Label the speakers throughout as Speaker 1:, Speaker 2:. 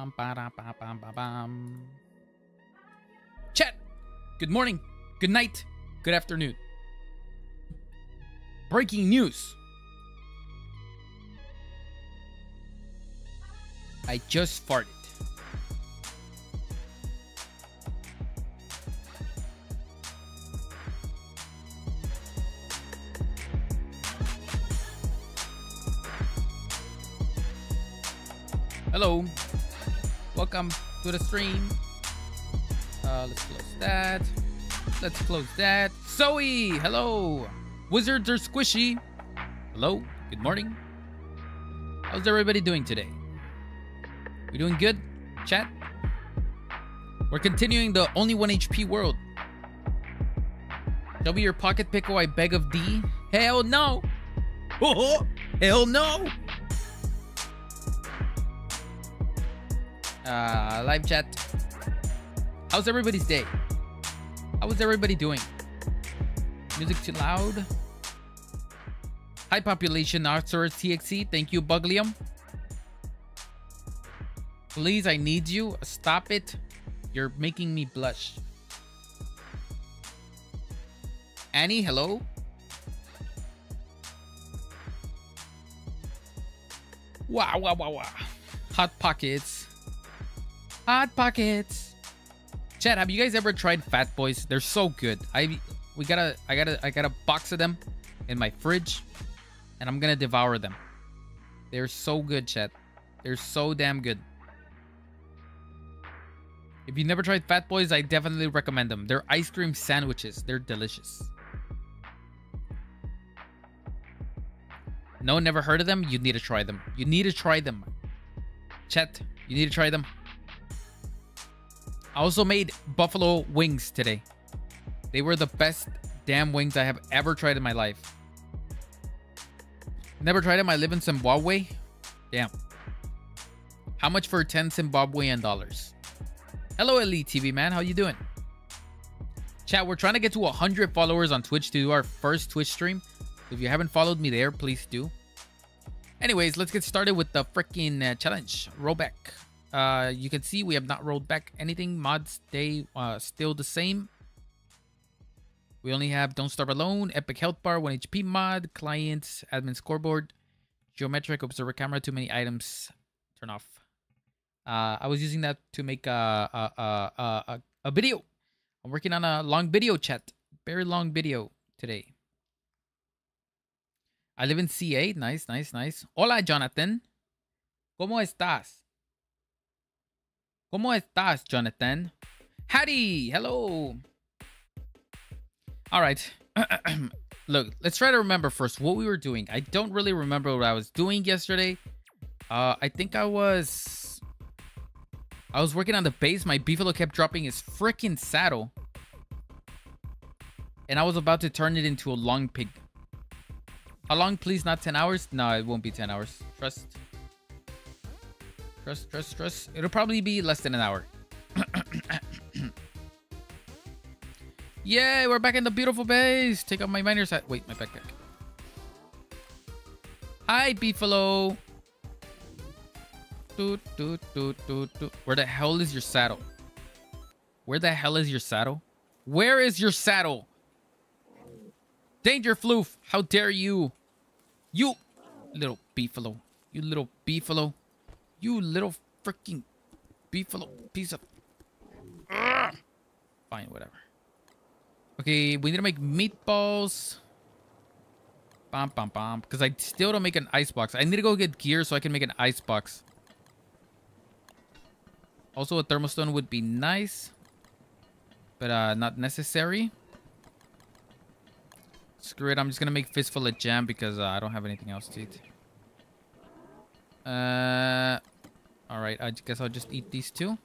Speaker 1: Bum, ba-da, ba, bum, ba, bum. Chat. Good morning. Good night. Good afternoon. Breaking news. I just farted. To the stream. Uh, let's close that. Let's close that. Zoe, hello. Wizards are squishy. Hello. Good morning. How's everybody doing today? We doing good? Chat? We're continuing the only 1 HP world. Shall be your pocket pickle, I beg of thee? Hell no! Oh, hell no! Uh, Uh, live chat. How's everybody's day? How is everybody doing? Music too loud? High population Arthur's TXC. Thank you, Buglium. Please, I need you. Stop it. You're making me blush. Annie, hello? Wow, wow, wow, wow. Hot Pockets. Hot Pockets. Chad, have you guys ever tried Fat Boys? They're so good. I we gotta I gotta I got a box of them in my fridge and I'm gonna devour them. They're so good, Chad. They're so damn good. If you never tried Fat Boys, I definitely recommend them. They're ice cream sandwiches. They're delicious. No, never heard of them? You need to try them. You need to try them. Chet, you need to try them. I also made buffalo wings today. They were the best damn wings I have ever tried in my life. Never tried them. I live in Zimbabwe. Damn. How much for 10 Zimbabwean dollars? Hello, Elite TV man. How you doing? Chat, we're trying to get to 100 followers on Twitch to do our first Twitch stream. If you haven't followed me there, please do. Anyways, let's get started with the freaking uh, challenge. Rollback. Uh, you can see we have not rolled back anything. Mods stay uh, still the same. We only have Don't Starve Alone, Epic Health Bar, 1 HP mod, Client, Admin Scoreboard, Geometric Observer Camera, too many items. Turn off. Uh, I was using that to make a, a, a, a, a video. I'm working on a long video chat. Very long video today. I live in CA. Nice, nice, nice. Hola, Jonathan. ¿Cómo estás? ¿Cómo estás, Jonathan? Howdy. Hello. All right. Look, let's try to remember first what we were doing. I don't really remember what I was doing yesterday. Uh, I think I was... I was working on the base. My beefalo kept dropping his freaking saddle. And I was about to turn it into a long pig. How long, please? Not 10 hours? No, it won't be 10 hours. Trust. Trust, trust, trust. It'll probably be less than an hour. Yay, we're back in the beautiful base. Take off my miner's hat. Wait, my backpack. Hi, Beefalo. Doot, doot, doot, doot, doot. Where the hell is your saddle? Where the hell is your saddle? Where is your saddle? Danger, Floof. How dare you? You little beefalo. You little beefalo. You little freaking beefalo piece of... Ugh. Fine, whatever. Okay, we need to make meatballs. Bam, bam, bam. Because I still don't make an ice box. I need to go get gear so I can make an ice box. Also, a thermostone would be nice. But uh, not necessary. Screw it. I'm just going to make fistful of jam because uh, I don't have anything else to eat. Uh, Alright, I guess I'll just eat these two.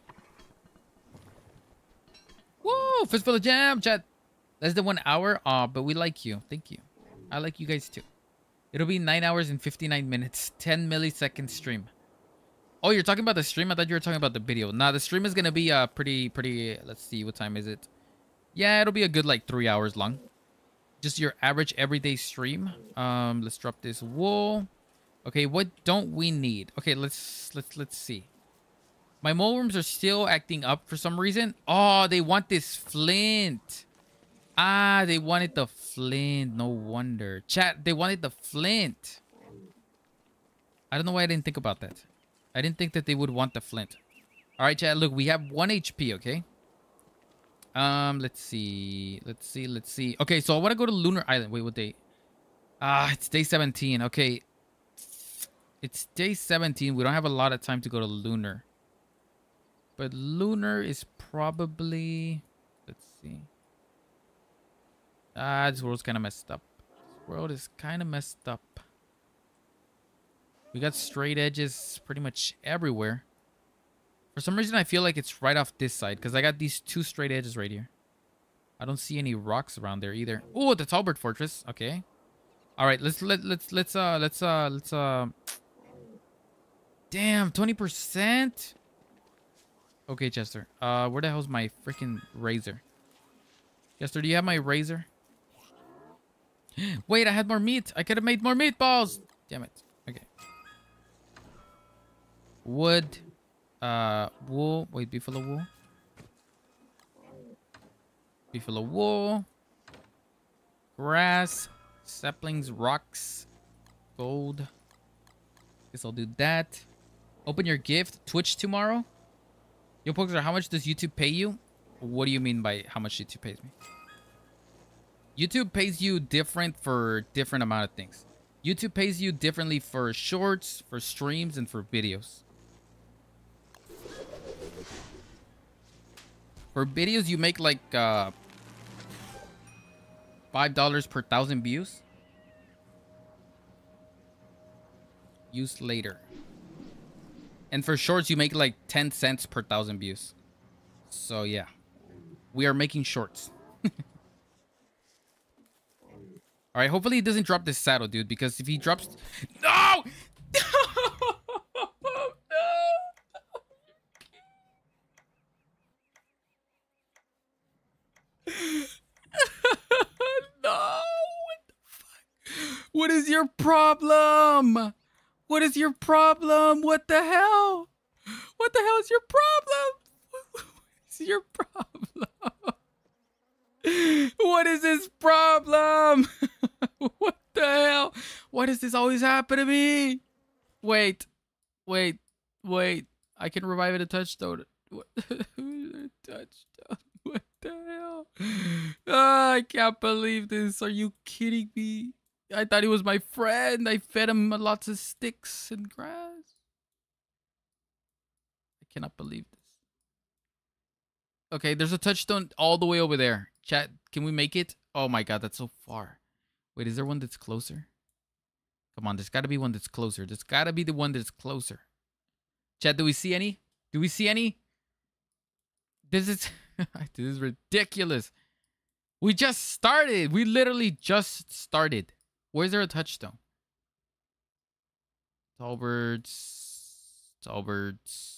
Speaker 1: Whoa! Fistful of jam, chat. That's the one hour? Aw, but we like you. Thank you. I like you guys too. It'll be 9 hours and 59 minutes. 10 millisecond stream. Oh, you're talking about the stream? I thought you were talking about the video. Nah, the stream is going to be uh, pretty, pretty... Let's see, what time is it? Yeah, it'll be a good like 3 hours long. Just your average everyday stream. Um, Let's drop this wool. Okay, what don't we need? Okay, let's let's let's see. My moleworms are still acting up for some reason. Oh, they want this flint. Ah, they wanted the flint. No wonder. Chat, they wanted the flint. I don't know why I didn't think about that. I didn't think that they would want the flint. All right, chat. Look, we have one HP, okay? Um, let's see. Let's see. Let's see. Okay, so I want to go to Lunar Island. Wait, what day? Ah, it's day 17. Okay. It's day 17. We don't have a lot of time to go to Lunar. But Lunar is probably... Let's see. Ah, this world's kind of messed up. This world is kind of messed up. We got straight edges pretty much everywhere. For some reason, I feel like it's right off this side because I got these two straight edges right here. I don't see any rocks around there either. Oh, the Tallbird Fortress. Okay. All right, let's let let's let's uh let's uh let's uh. Damn, twenty percent. Okay, Chester. Uh, where the hell's my freaking razor? Chester, do you have my razor? Wait, I had more meat. I could have made more meatballs. Damn it. Okay. Wood. Uh, wool. Wait, beefalo wool. Beefalo wool. Grass. Saplings, rocks. Gold. Guess I'll do that. Open your gift. Twitch tomorrow. Yo, Poxar, how much does YouTube pay you? What do you mean by how much YouTube pays me? YouTube pays you different for different amount of things. YouTube pays you differently for shorts, for streams, and for videos. For videos, you make like uh, $5 per thousand views. Use later. And for shorts, you make like 10 cents per thousand views. So yeah, we are making shorts. All right, hopefully he doesn't drop this saddle, dude, because if he drops... No! no! What is your problem? What is your problem? What the hell? What the hell is your problem? What is your problem? What is this problem? what the hell? Why does this always happen to me? Wait, wait, wait. I can revive it a touchstone. What? touchstone. What the hell? Oh, I can't believe this. Are you kidding me? I thought he was my friend. I fed him lots of sticks and grass. I cannot believe this. Okay, there's a touchstone all the way over there. Chat, can we make it? Oh my god, that's so far. Wait, is there one that's closer? Come on, there's got to be one that's closer. There's got to be the one that's closer. Chat, do we see any? Do we see any? This is this is ridiculous. We just started. We literally just started. Where's there a touchstone? Tallbirds. Tallbirds.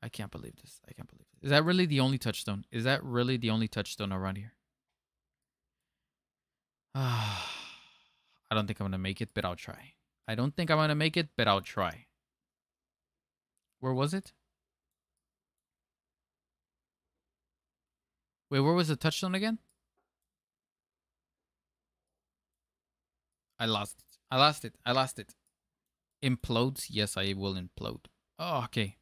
Speaker 1: I can't believe this. I can't believe this. Is that really the only touchstone? Is that really the only touchstone around here? I don't think I'm going to make it, but I'll try. I don't think I'm going to make it, but I'll try. Where was it? Wait, where was the touchstone again? I lost it. I lost it. I lost it. Implodes? Yes, I will implode. Oh, okay.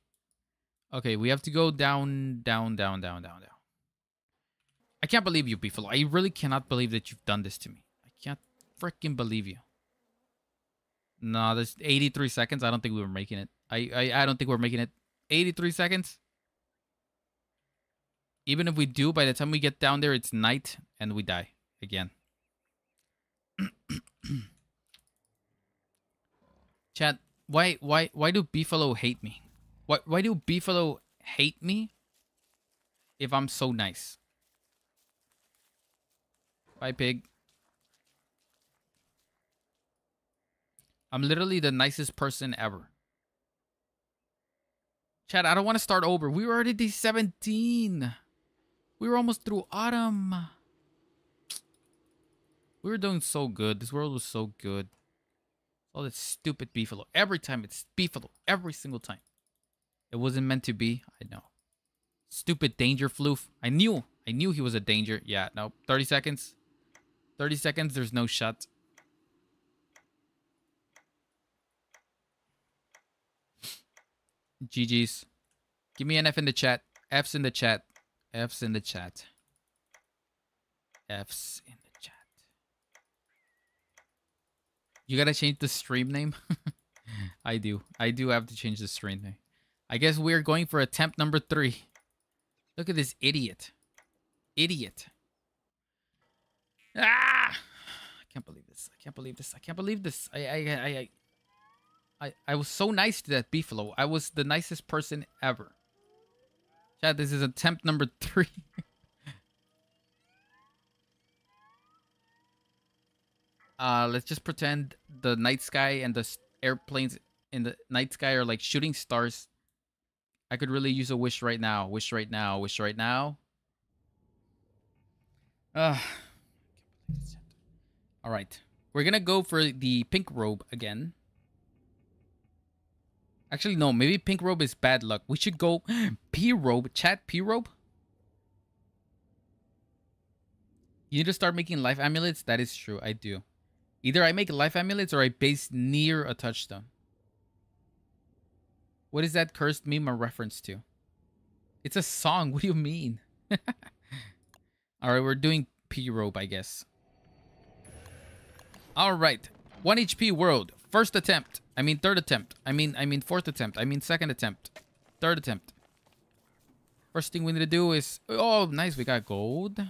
Speaker 1: Okay, we have to go down, down, down, down, down, down. I can't believe you, Beefalo. I really cannot believe that you've done this to me. I can't freaking believe you. No, there's 83 seconds. I don't think we were making it. I, I, I don't think we're making it. 83 seconds? Even if we do, by the time we get down there, it's night and we die again. Chat, why, why, why do Beefalo hate me? Why, why do Beefalo hate me if I'm so nice? Bye, pig. I'm literally the nicest person ever. Chad, I don't want to start over. We were already day 17. We were almost through autumn. We were doing so good. This world was so good. Oh, this stupid beefalo. Every time it's beefalo. Every single time. It wasn't meant to be. I know. Stupid danger floof. I knew. I knew he was a danger. Yeah, no. 30 seconds. 30 seconds. There's no shot. GG's. Give me an F in the chat. F's in the chat. F's in the chat. F's in the chat. You gotta change the stream name? I do. I do have to change the stream name. I guess we're going for attempt number three. Look at this idiot. Idiot. Ah! I can't believe this. I can't believe this. I can't believe this. I I I I I, I was so nice to that beefalo. I was the nicest person ever. Chad, this is attempt number three. uh, let's just pretend the night sky and the airplanes in the night sky are like shooting stars. I could really use a wish right now. Wish right now. Wish right now. Uh, all right. We're going to go for the pink robe again. Actually, no. Maybe pink robe is bad luck. We should go P robe. Chat P robe. You need to start making life amulets. That is true. I do. Either I make life amulets or I base near a touchstone. What is that cursed meme a reference to? It's a song. What do you mean? All right, we're doing P-Rope, I guess. All right. 1 HP world. First attempt. I mean third attempt. I mean I mean fourth attempt. I mean second attempt. Third attempt. First thing we need to do is oh nice we got gold.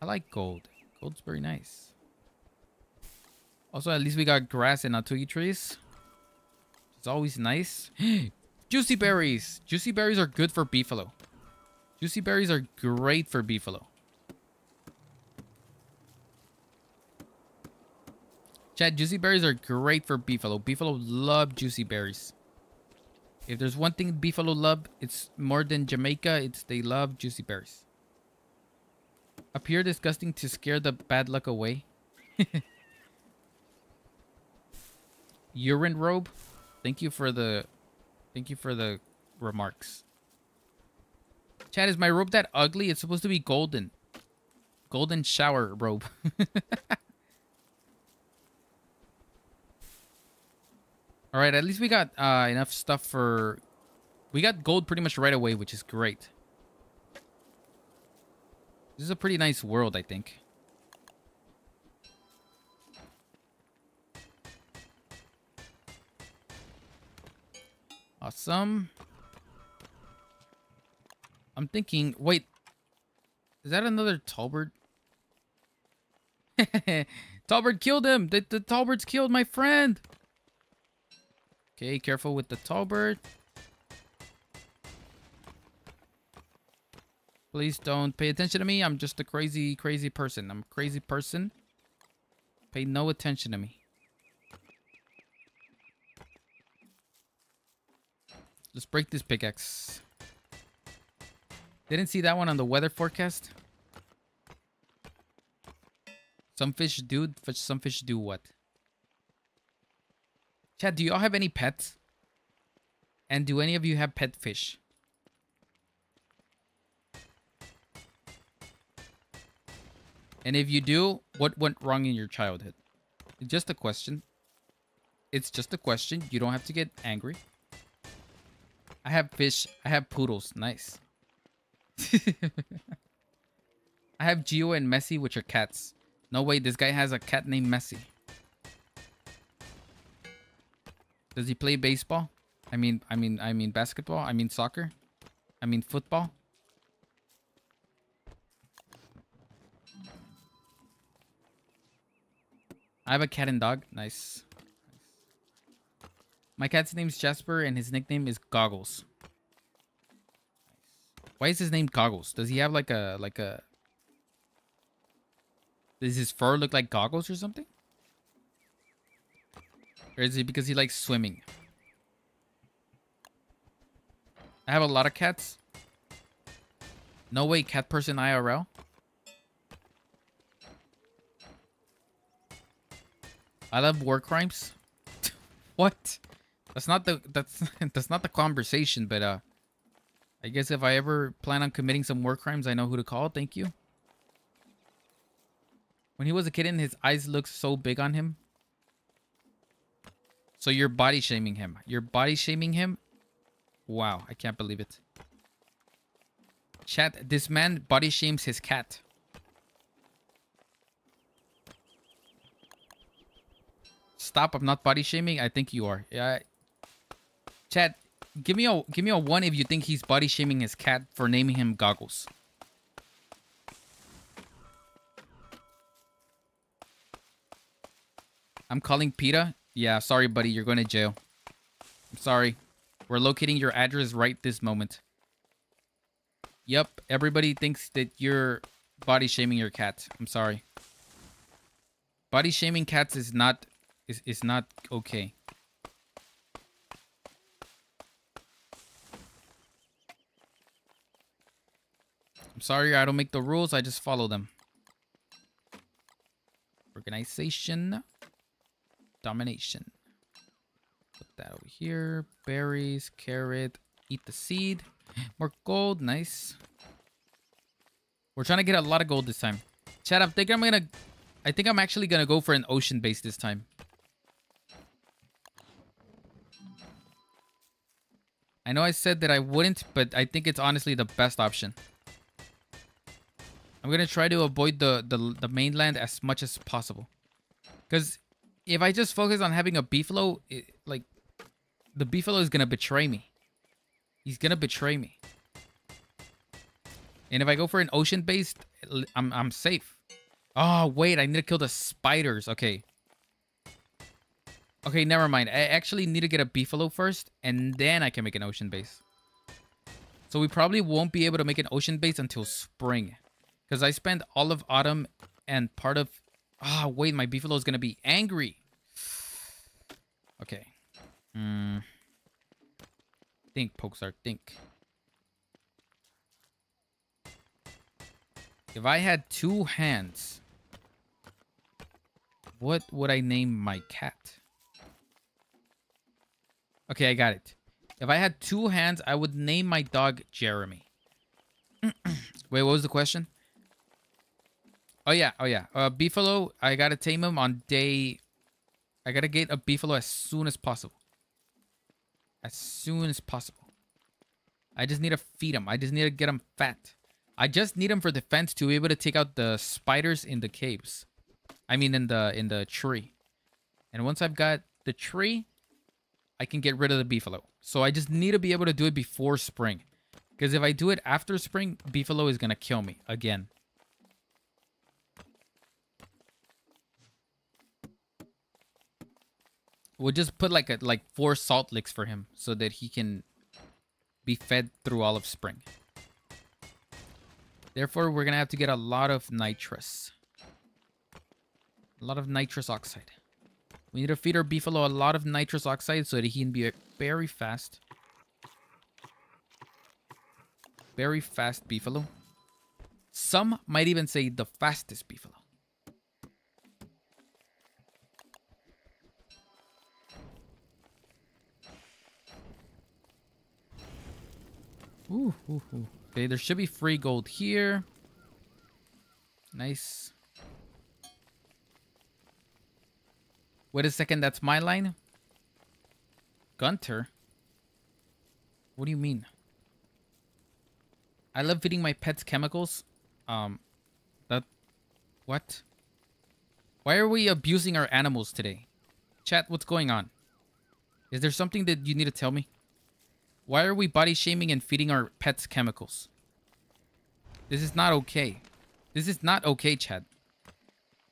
Speaker 1: I like gold. Gold's very nice. Also at least we got grass and Natugi trees. It's always nice. Juicy berries. Juicy berries are good for beefalo. Juicy berries are great for beefalo. Chad, juicy berries are great for beefalo. Beefalo love juicy berries. If there's one thing beefalo love, it's more than Jamaica, it's they love juicy berries. Appear disgusting to scare the bad luck away. Urine robe. Thank you for the thank you for the remarks. Chad, is my robe that ugly? It's supposed to be golden. Golden shower robe. All right, at least we got uh, enough stuff for... We got gold pretty much right away, which is great. This is a pretty nice world, I think. Awesome. I'm thinking... Wait. Is that another Tallbird? Tallbird killed him! The, the Tallbirds killed my friend! Okay, careful with the Tallbird. Please don't pay attention to me. I'm just a crazy, crazy person. I'm a crazy person. Pay no attention to me. Let's break this pickaxe. Didn't see that one on the weather forecast. Some fish do, some fish do what? Chad, do y'all have any pets? And do any of you have pet fish? And if you do, what went wrong in your childhood? It's just a question. It's just a question. You don't have to get angry. I have fish. I have poodles. Nice. I have Geo and Messi, which are cats. No way, this guy has a cat named Messi. Does he play baseball? I mean, I mean, I mean basketball. I mean soccer. I mean football. I have a cat and dog. Nice. My cat's name is Jasper and his nickname is Goggles. Why is his name Goggles? Does he have like a like a Does his fur look like goggles or something? Or is it because he likes swimming? I have a lot of cats. No way, cat person IRL. I love war crimes. what? That's not the that's that's not the conversation, but uh I guess if I ever plan on committing some war crimes, I know who to call. Thank you. When he was a kid and his eyes looked so big on him. So you're body shaming him. You're body shaming him? Wow, I can't believe it. Chat, this man body shames his cat. Stop, I'm not body shaming. I think you are. Yeah. Chat, give me a give me a one if you think he's body shaming his cat for naming him goggles. I'm calling PETA. Yeah, sorry, buddy. You're going to jail. I'm sorry. We're locating your address right this moment. Yep, everybody thinks that you're body shaming your cat. I'm sorry. Body shaming cats is not is is not okay. I'm sorry I don't make the rules, I just follow them. Organization. Domination. Put that over here. Berries, carrot, eat the seed. More gold, nice. We're trying to get a lot of gold this time. Chad, I think I'm gonna... I think I'm actually gonna go for an ocean base this time. I know I said that I wouldn't, but I think it's honestly the best option. I'm gonna try to avoid the, the, the mainland as much as possible. Because if I just focus on having a beefalo, it, like, the beefalo is gonna betray me. He's gonna betray me. And if I go for an ocean-based, I'm, I'm safe. Oh, wait, I need to kill the spiders. Okay. Okay, never mind. I actually need to get a beefalo first, and then I can make an ocean base. So we probably won't be able to make an ocean base until spring. Because I spent all of autumn and part of... Ah, oh, wait, my beefalo is going to be angry. Okay. Hmm. Think, Poxar, think. If I had two hands, what would I name my cat? Okay, I got it. If I had two hands, I would name my dog Jeremy. Wait, what was the question? Oh yeah, oh yeah. Uh, beefalo, I gotta tame him on day. I gotta get a beefalo as soon as possible. As soon as possible. I just need to feed him. I just need to get him fat. I just need him for defense to be able to take out the spiders in the caves. I mean, in the in the tree. And once I've got the tree, I can get rid of the beefalo. So I just need to be able to do it before spring. Because if I do it after spring, beefalo is gonna kill me again. We'll just put like a like four salt licks for him so that he can be fed through all of spring. Therefore, we're gonna have to get a lot of nitrous. A lot of nitrous oxide. We need to feed our beefalo a lot of nitrous oxide so that he can be very fast. Very fast beefalo. Some might even say the fastest beefalo. Ooh, ooh, ooh. Okay, there should be free gold here. Nice. Wait a second, that's my line? Gunter? What do you mean? I love feeding my pets chemicals. Um, that... What? Why are we abusing our animals today? Chat, what's going on? Is there something that you need to tell me? Why are we body shaming and feeding our pets chemicals? This is not okay. This is not okay, Chad.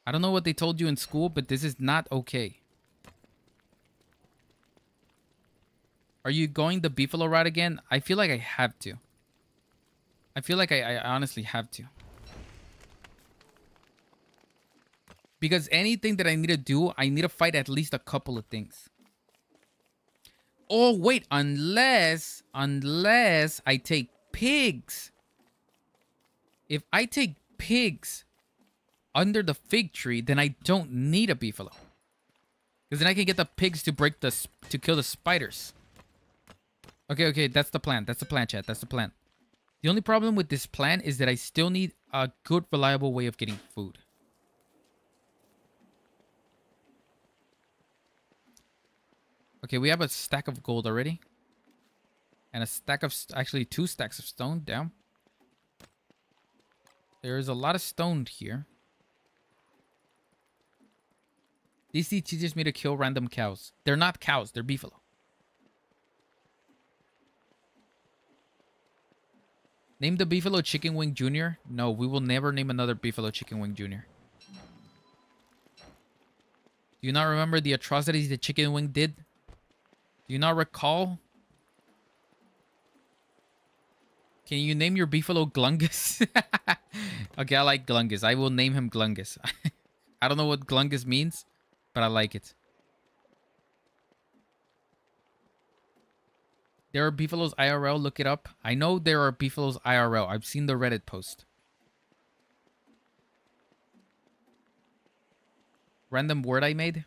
Speaker 1: I don't know what they told you in school, but this is not okay. Are you going the beefalo route again? I feel like I have to. I feel like I, I honestly have to. Because anything that I need to do, I need to fight at least a couple of things. Oh, wait. Unless, unless I take pigs. If I take pigs under the fig tree, then I don't need a beefalo. Because then I can get the pigs to break the to kill the spiders. Okay, okay, that's the plan. That's the plan, chat. That's the plan. The only problem with this plan is that I still need a good, reliable way of getting food. Okay, we have a stack of gold already. And a stack of, actually two stacks of stone down. There's a lot of stone here. DC teaches me to kill random cows. They're not cows, they're beefalo. Name the Beefalo Chicken Wing Jr.? No, we will never name another Beefalo Chicken Wing Jr. Do you not remember the atrocities the Chicken Wing did? Do you not recall? Can you name your Beefalo Glungus? okay, I like Glungus. I will name him Glungus. I don't know what Glungus means, but I like it. There are Beefalos IRL. Look it up. I know there are Beefalos IRL. I've seen the Reddit post. Random word I made.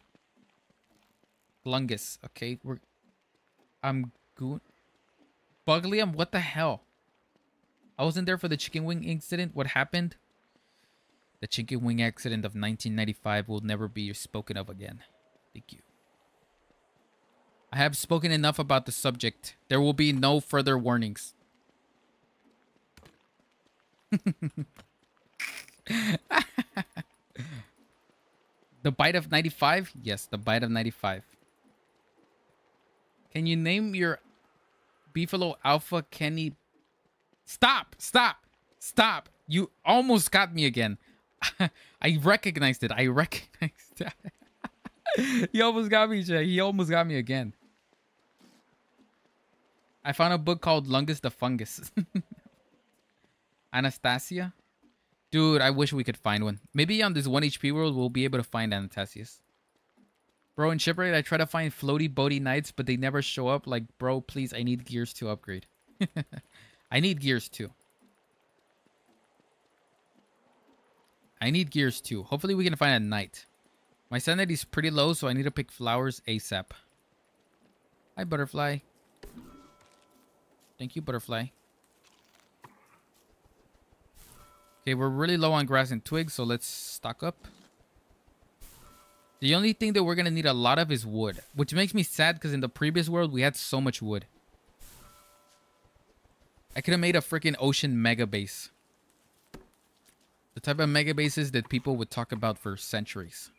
Speaker 1: Glungus. Okay, we're. I'm go. Buglium. What the hell? I wasn't there for the chicken wing incident. What happened? The chicken wing accident of 1995 will never be spoken of again. Thank you. I have spoken enough about the subject. There will be no further warnings. the bite of 95? Yes, the bite of 95. Can you name your Beefalo Alpha Kenny? Stop! Stop! Stop! You almost got me again. I recognized it. I recognized it. he almost got me, Jay. He almost got me again. I found a book called Lungus the Fungus. Anastasia? Dude, I wish we could find one. Maybe on this 1 HP world, we'll be able to find Anastasias. Bro, in Shipwreck, I try to find floaty boaty knights, but they never show up. Like, bro, please, I need gears to upgrade. I need gears too. I need gears too. Hopefully we can find a knight. My sanity is pretty low, so I need to pick flowers ASAP. Hi, butterfly. Thank you, butterfly. Okay, we're really low on grass and twigs, so let's stock up. The only thing that we're going to need a lot of is wood, which makes me sad because in the previous world, we had so much wood. I could have made a freaking ocean mega base. The type of mega bases that people would talk about for centuries.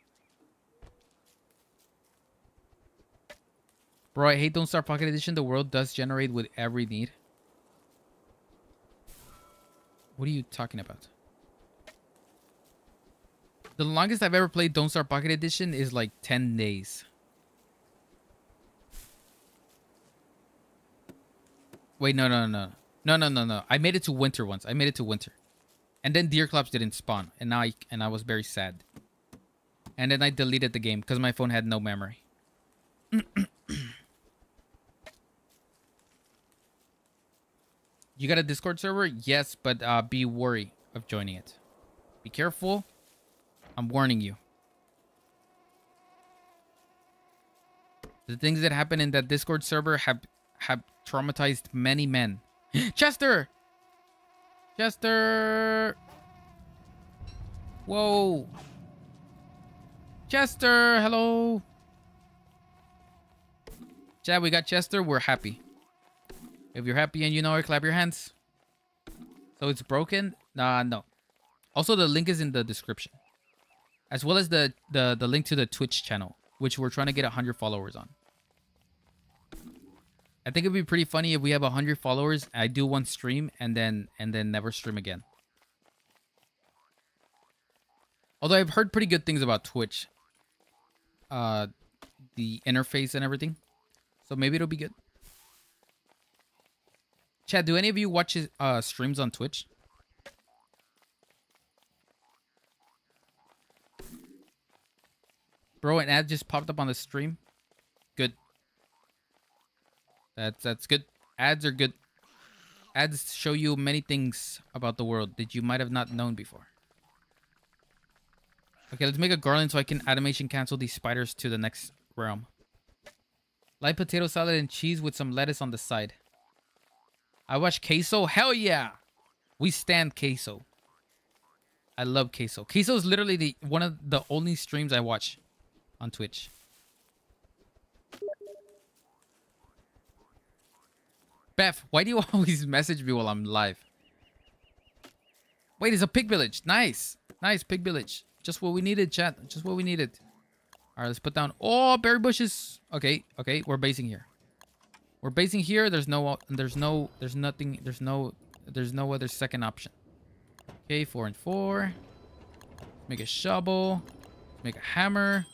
Speaker 1: Bro, I hate Don't Starve Pocket Edition. The world does generate with every need. What are you talking about? The longest I've ever played Don't Starve Pocket Edition is like 10 days. Wait, no, no, no. No, no, no, no. I made it to winter once. I made it to winter. And then Deerclops didn't spawn. And now I, and I was very sad. And then I deleted the game because my phone had no memory. You got a Discord server? Yes, but uh, be wary of joining it. Be careful. I'm warning you. The things that happen in that Discord server have have traumatized many men. Chester! Chester! Whoa! Chester, hello! Chad, we got Chester. We're happy. If you're happy and you know it, clap your hands. So it's broken? Nah, no. Also, the link is in the description. As well as the, the, the link to the Twitch channel, which we're trying to get 100 followers on. I think it'd be pretty funny if we have 100 followers, I do one stream, and then and then never stream again. Although I've heard pretty good things about Twitch. Uh, the interface and everything. So maybe it'll be good. Chad, do any of you watch uh, streams on Twitch? Bro, an ad just popped up on the stream. Good. That's that's good. Ads are good. Ads show you many things about the world that you might have not known before. Okay, let's make a garland so I can animation cancel these spiders to the next realm. Light potato salad and cheese with some lettuce on the side. I watch queso. Hell yeah. We stand queso. I love queso. Queso is literally the one of the only streams I watch on Twitch. Beth, why do you always message me while I'm live? Wait, it's a pig village. Nice. Nice pig village. Just what we needed, chat. Just what we needed. All right, let's put down. Oh, berry bushes. Okay, okay, we're basing here. We're basing here. There's no, there's no, there's nothing, there's no, there's no other second option. Okay, four and four. Make a shovel. Make a hammer.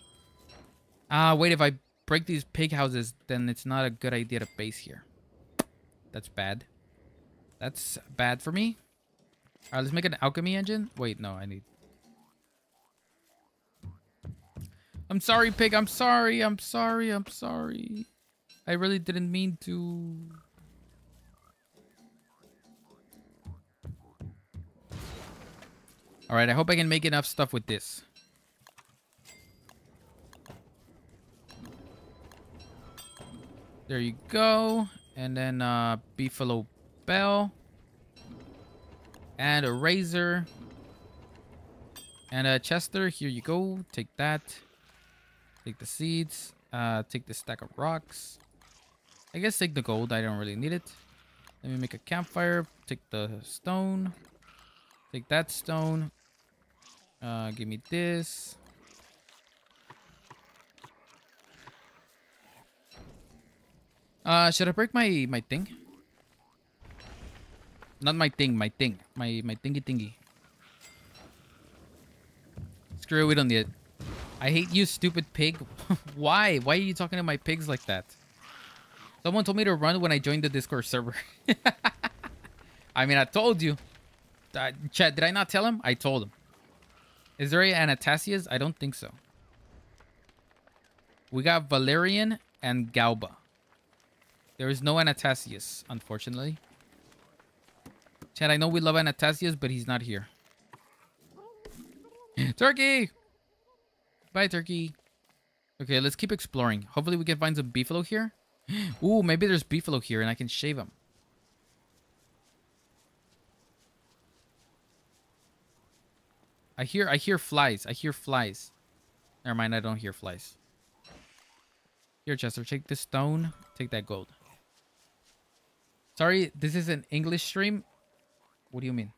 Speaker 1: Ah, wait, if I break these pig houses, then it's not a good idea to base here. That's bad. That's bad for me. All right, let's make an alchemy engine. Wait, no, I need I'm sorry, pig. I'm sorry. I'm sorry. I'm sorry. I really didn't mean to. All right, I hope I can make enough stuff with this. There you go. And then uh, Beefalo Bell. And a razor. And a Chester. Here you go. Take that. Take the seeds. Uh, take the stack of rocks. I guess take the gold. I don't really need it. Let me make a campfire. Take the stone. Take that stone. Uh, give me this. Uh, should I break my my thing? Not my thing, my thing, my my thingy thingy. Screw we don't need it. I hate you, stupid pig. Why? Why are you talking to my pigs like that? Someone told me to run when I joined the Discord server. I mean, I told you. Uh, Chad, did I not tell him? I told him. Is there any Anastasias? I don't think so. We got Valerian and Galba. There is no Anastasius, unfortunately. Chad, I know we love Anastasius, but he's not here. Turkey! Bye, turkey. Okay, let's keep exploring. Hopefully we can find some beefalo here. Ooh, maybe there's beefalo here and I can shave him. I hear I hear flies. I hear flies. Never mind, I don't hear flies. Here, Chester, take this stone. Take that gold. Sorry, this is an English stream. What do you mean?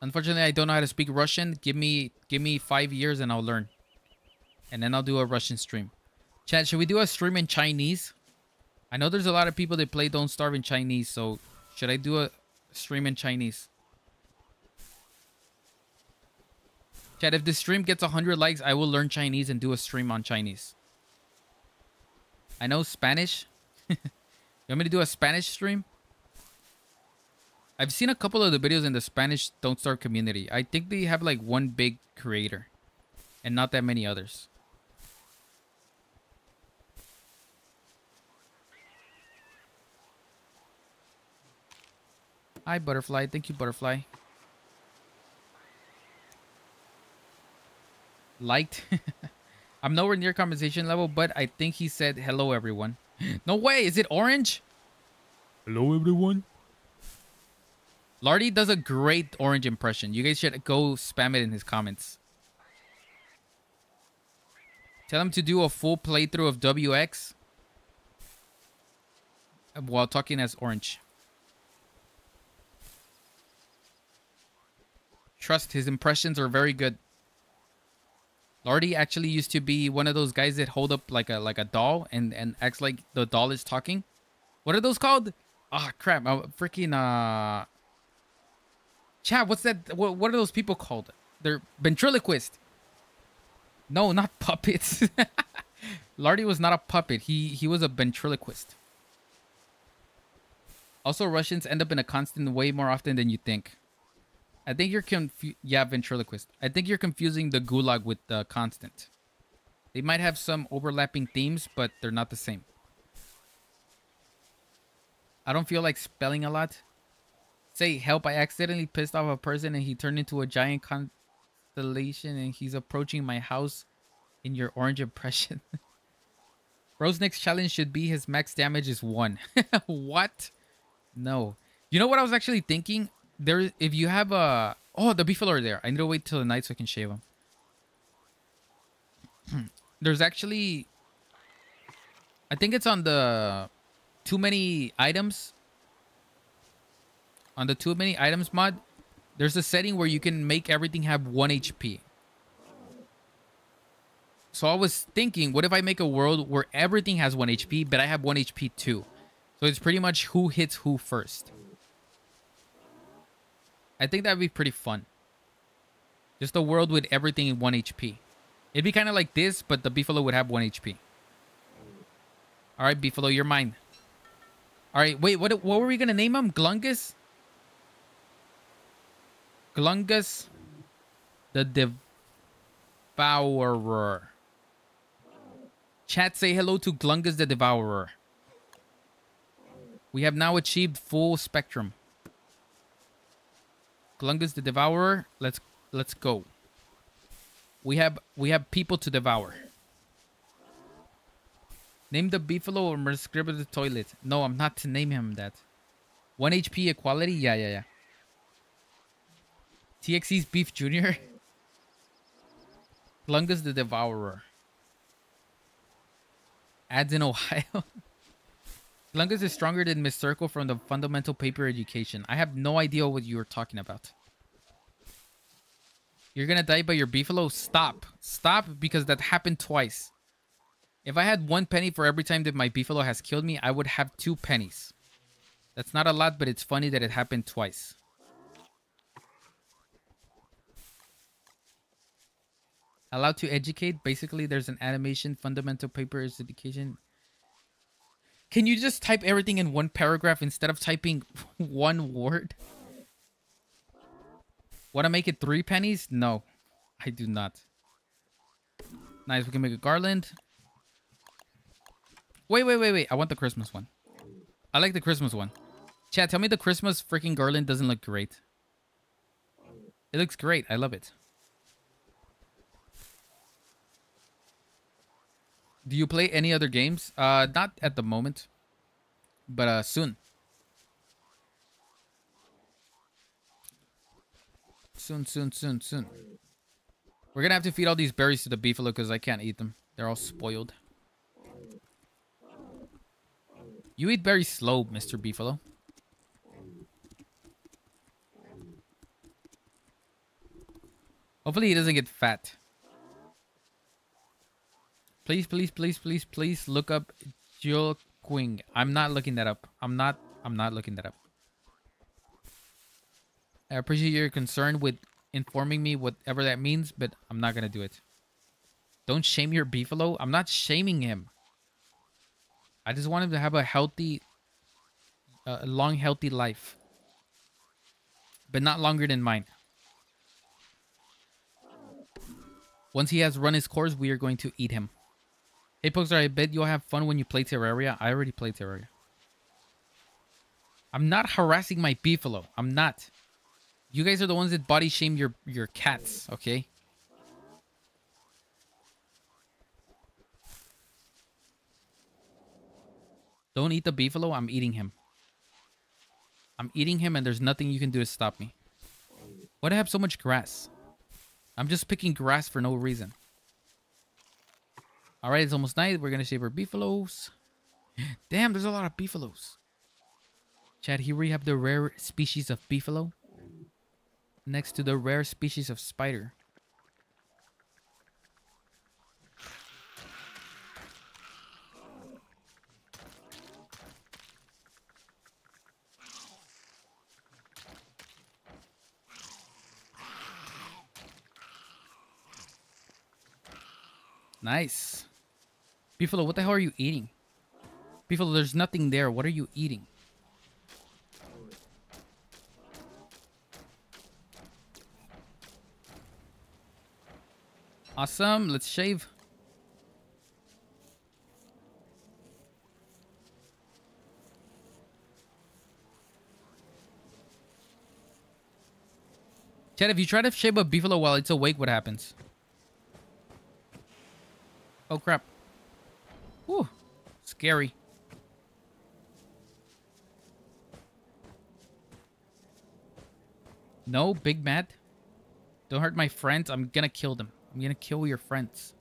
Speaker 1: Unfortunately, I don't know how to speak Russian. Give me give me five years and I'll learn. And then I'll do a Russian stream. Chad, should we do a stream in Chinese? I know there's a lot of people that play Don't Starve in Chinese, so should I do a stream in Chinese? If this stream gets 100 likes, I will learn Chinese and do a stream on Chinese. I know Spanish. you want me to do a Spanish stream? I've seen a couple of the videos in the Spanish Don't Starve community. I think they have like one big creator and not that many others. Hi, Butterfly. Thank you, Butterfly. Liked. I'm nowhere near conversation level, but I think he said hello, everyone. no way. Is it orange?
Speaker 2: Hello, everyone.
Speaker 1: Lardy does a great orange impression. You guys should go spam it in his comments. Tell him to do a full playthrough of WX while talking as orange. Trust, his impressions are very good. Lardy actually used to be one of those guys that hold up like a like a doll and and acts like the doll is talking. What are those called? Ah, oh, crap! I'm freaking uh, Chad, what's that? What, what are those people called? They're ventriloquist. No, not puppets. Lardy was not a puppet. He he was a ventriloquist. Also, Russians end up in a constant way more often than you think. I think you're confu- yeah, ventriloquist. I think you're confusing the gulag with the constant. They might have some overlapping themes, but they're not the same. I don't feel like spelling a lot. say help. I accidentally pissed off a person and he turned into a giant constellation and he's approaching my house in your orange impression. Next challenge should be his max damage is one. what? No. You know what I was actually thinking? There, if you have a oh the beefalo are there. I need to wait till the night so I can shave them. There's actually, I think it's on the too many items. On the too many items mod, there's a setting where you can make everything have one HP. So I was thinking, what if I make a world where everything has 1 HP, but I have 1 HP too? So it's pretty much who hits who first. I think that'd be pretty fun. Just a world with everything in 1 HP. It'd be kind of like this, but the Beefalo would have 1 HP. Alright, Beefalo, you're mine. Alright, wait, what what were we going to name him? Glungus? Glungus the Devourer. Chat, say hello to Glungus the Devourer. We have now achieved full spectrum. Glungus the Devourer, let's let's go. We have we have people to devour. Name the beefalo or Merscribble the toilet. No, I'm not to name him that. 1 HP equality? Yeah, yeah, yeah. TXE's Beef Jr. Glungus the Devourer ads in Ohio. Glungus is stronger than Miss Circle from the fundamental paper education. I have no idea what you were talking about. You're gonna die by your beefalo? Stop. Stop because that happened twice. If I had one penny for every time that my beefalo has killed me, I would have two pennies. That's not a lot, but it's funny that it happened twice. Allowed to educate. Basically, there's an animation, fundamental paper is education. Can you just type everything in one paragraph instead of typing one word? Want to make it three pennies? No, I do not. Nice, we can make a garland. Wait, wait, wait, wait. I want the Christmas one. I like the Christmas one. Chad, tell me the Christmas freaking garland doesn't look great. It looks great. I love it. Do you play any other games? Uh, not at the moment, but uh, soon. Soon, soon, soon, soon. We're gonna have to feed all these berries to the beefalo because I can't eat them. They're all spoiled. You eat very slow, Mr. Beefalo. Hopefully he doesn't get fat. Please, please, please, please, please look up Jill Quing. I'm not looking that up. I'm not. I'm not looking that up. I appreciate your concern with informing me whatever that means, but I'm not gonna do it. Don't shame your beefalo. I'm not shaming him. I just want him to have a healthy, uh, a long, healthy life, but not longer than mine. Once he has run his course, we are going to eat him. Hey, Poxar, I bet you'll have fun when you play Terraria. I already played Terraria. I'm not harassing my beefalo. I'm not. You guys are the ones that body shame your, your cats, okay? Don't eat the beefalo. I'm eating him. I'm eating him and there's nothing you can do to stop me. Why do I have so much grass? I'm just picking grass for no reason. All right, it's almost night. We're gonna shave our beefalos. Damn, there's a lot of beefalos. Chad, here we have the rare species of beefalo next to the rare species of spider. Nice. Beefalo, what the hell are you eating? Beefalo, there's nothing there. What are you eating? Awesome. Let's shave. Chad, if you try to shave a beefalo while it's awake, what happens? Oh, crap. Whew. Scary. No, Big Mad. Don't hurt my friends. I'm gonna kill them. I'm gonna kill your friends.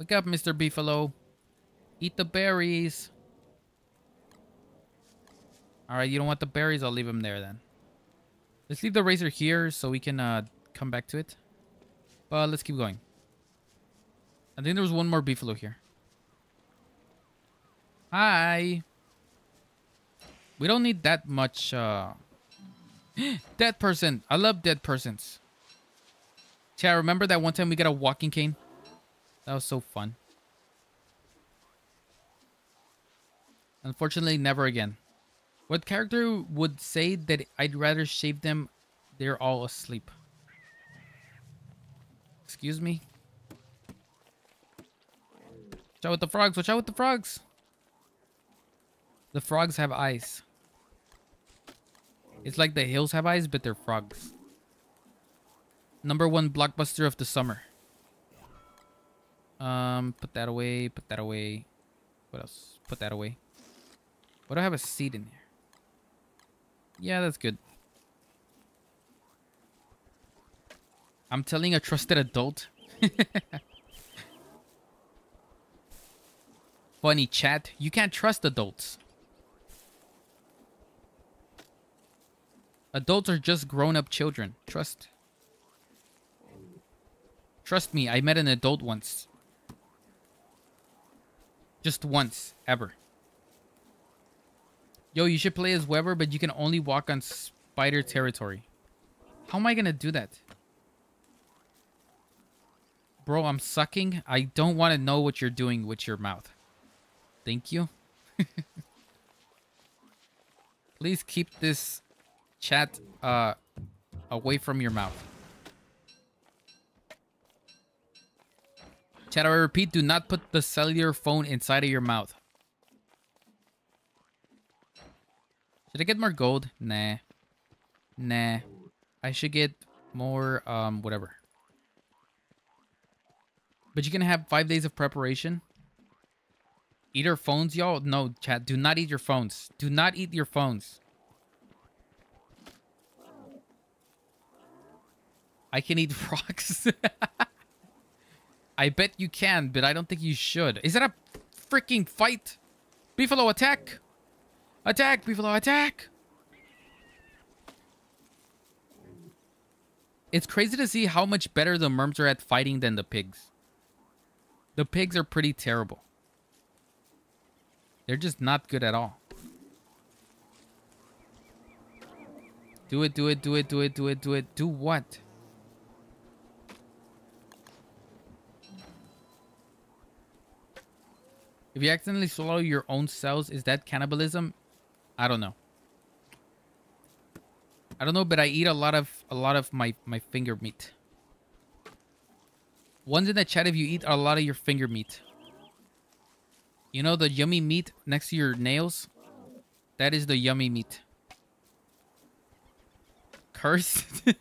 Speaker 1: Wake up, Mr. Beefalo. Eat the berries. Alright, you don't want the berries? I'll leave them there then. Let's leave the razor here so we can uh, come back to it. But let's keep going. I think there was one more beefalo here. Hi. We don't need that much. Uh... dead person. I love dead persons. Yeah, remember that one time we got a walking cane? That was so fun. Unfortunately, never again. What character would say that I'd rather shave them? They're all asleep. Excuse me? Out with the frogs. Watch out with the frogs. The frogs have eyes. It's like the hills have eyes, but they're frogs. Number one blockbuster of the summer. Um, put that away. Put that away. What else? Put that away. What do I have a seed in here? Yeah, that's good. I'm telling a trusted adult. Funny chat. You can't trust adults. Adults are just grown-up children. Trust. Trust me, I met an adult once. Just once, ever. Yo, you should play as Webber, but you can only walk on spider territory. How am I gonna do that? Bro, I'm sucking. I don't want to know what you're doing with your mouth. Thank you. Please keep this chat uh, away from your mouth. Chat, I repeat, do not put the cellular phone inside of your mouth. Should I get more gold? Nah. Nah. I should get more, um, whatever. But you can have five days of preparation. Eat our phones, y'all? No, chat. Do not eat your phones. Do not eat your phones. I can eat rocks. I bet you can, but I don't think you should. Is that a freaking fight? Beefalo, attack! Attack, Beefalo, attack! It's crazy to see how much better the merms are at fighting than the pigs. The pigs are pretty terrible. They're just not good at all. Do it, do it, do it, do it, do it, do it. Do what? If you accidentally swallow your own cells, is that cannibalism? I don't know. I don't know, but I eat a lot of a lot of my my finger meat. One's in the chat if you eat a lot of your finger meat. You know the yummy meat next to your nails? That is the yummy meat. Curse?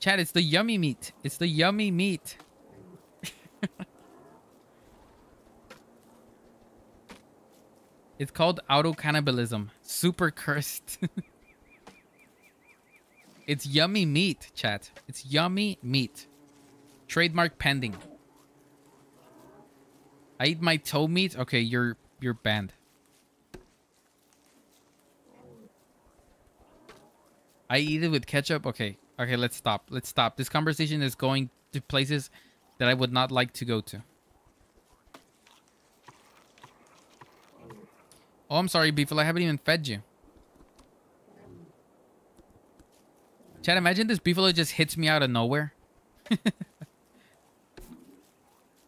Speaker 1: Chat, it's the yummy meat. It's the yummy meat. It's called auto cannibalism. Super cursed. it's yummy meat, chat. It's yummy meat. Trademark pending. I eat my toe meat. Okay, you're you're banned. I eat it with ketchup. Okay. Okay, let's stop. Let's stop. This conversation is going to places that I would not like to go to. Oh, I'm sorry, Beefle. I haven't even fed you. Chad, imagine this Beefalo just hits me out of nowhere.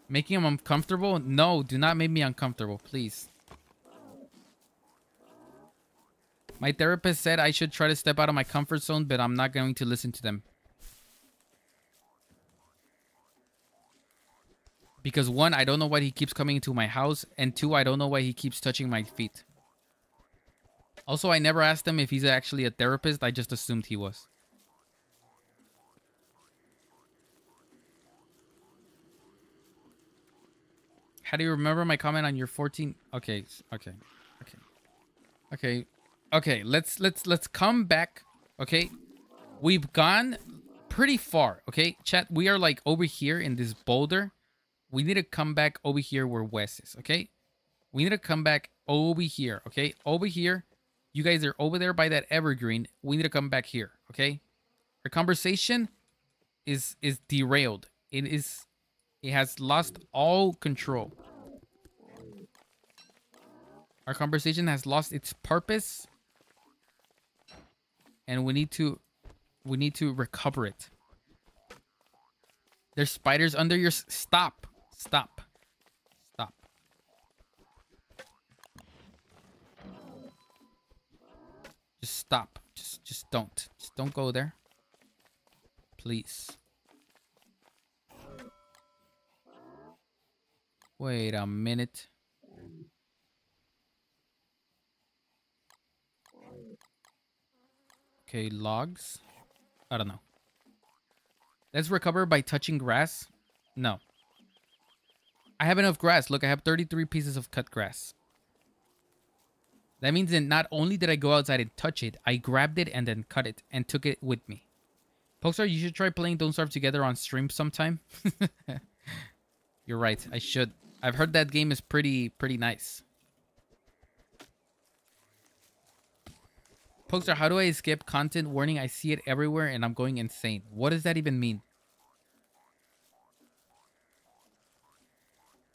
Speaker 1: Making him uncomfortable? No, do not make me uncomfortable, please. My therapist said I should try to step out of my comfort zone, but I'm not going to listen to them. Because one, I don't know why he keeps coming into my house, and two, I don't know why he keeps touching my feet. Also, I never asked him if he's actually a therapist. I just assumed he was. How do you remember my comment on your 14? Okay, okay, okay, okay, okay. Let's let's let's come back. Okay, we've gone pretty far. Okay, chat. We are like over here in this boulder. We need to come back over here where Wes is. Okay, we need to come back over here. Okay, over here. You guys are over there by that evergreen. We need to come back here. Okay, our conversation is is derailed. It is it has lost all control. Our conversation has lost its purpose. And we need to we need to recover it. There's spiders under your stop. Stop. Stop. Just stop. Just just don't. Just don't go there. Please. Wait a minute. Okay, logs. I don't know. Let's recover by touching grass. No. I have enough grass. Look, I have 33 pieces of cut grass. That means that not only did I go outside and touch it, I grabbed it and then cut it and took it with me. Poxar, you should try playing Don't Starve Together on stream sometime. You're right. I should. I've heard that game is pretty pretty nice. Poxar, how do I skip content warning? I see it everywhere and I'm going insane. What does that even mean?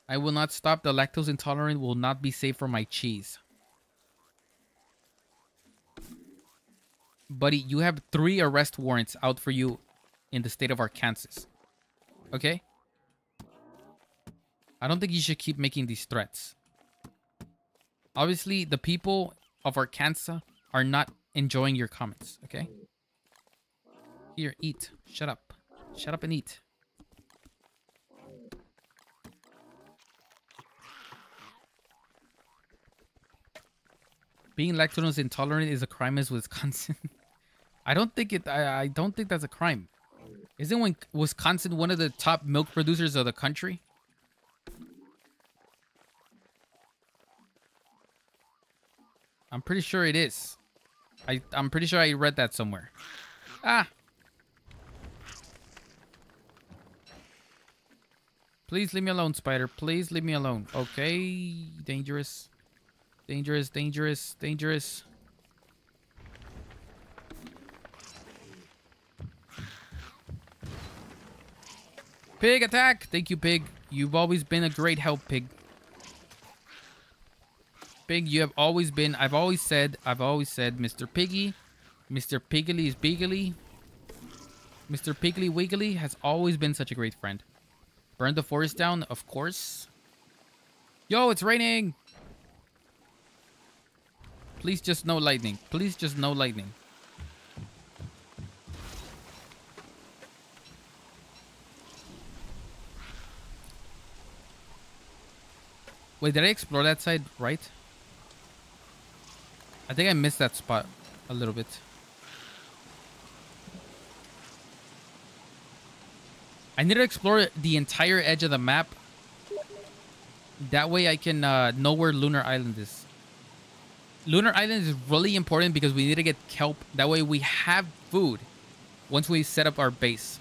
Speaker 1: I will not stop. The lactose intolerant will not be safe for my cheese. Buddy, you have three arrest warrants out for you in the state of Arkansas. Okay? I don't think you should keep making these threats. Obviously, the people of Arkansas are not enjoying your comments, okay? Here, eat. Shut up. Shut up and eat. Being lactose intolerant is a crime in Wisconsin. I don't think it I, I don't think that's a crime. Isn't Wisconsin one of the top milk producers of the country? I'm pretty sure it is. I, I'm pretty sure I read that somewhere. Ah! Please leave me alone, spider. Please leave me alone. Okay. Dangerous. Dangerous, dangerous, dangerous. Pig attack! Thank you, Pig. You've always been a great help, Pig. Pig, you have always been, I've always said, I've always said, Mr. Piggy, Mr. Piggly is Biggly. Mr. Piggly Wiggly has always been such a great friend. Burn the forest down, of course. Yo, it's raining! Please just no lightning. Please just no lightning. Wait, did I explore that side right? I think I missed that spot a little bit. I need to explore the entire edge of the map. That way I can uh, know where Lunar Island is. Lunar Island is really important because we need to get kelp. That way we have food once we set up our base.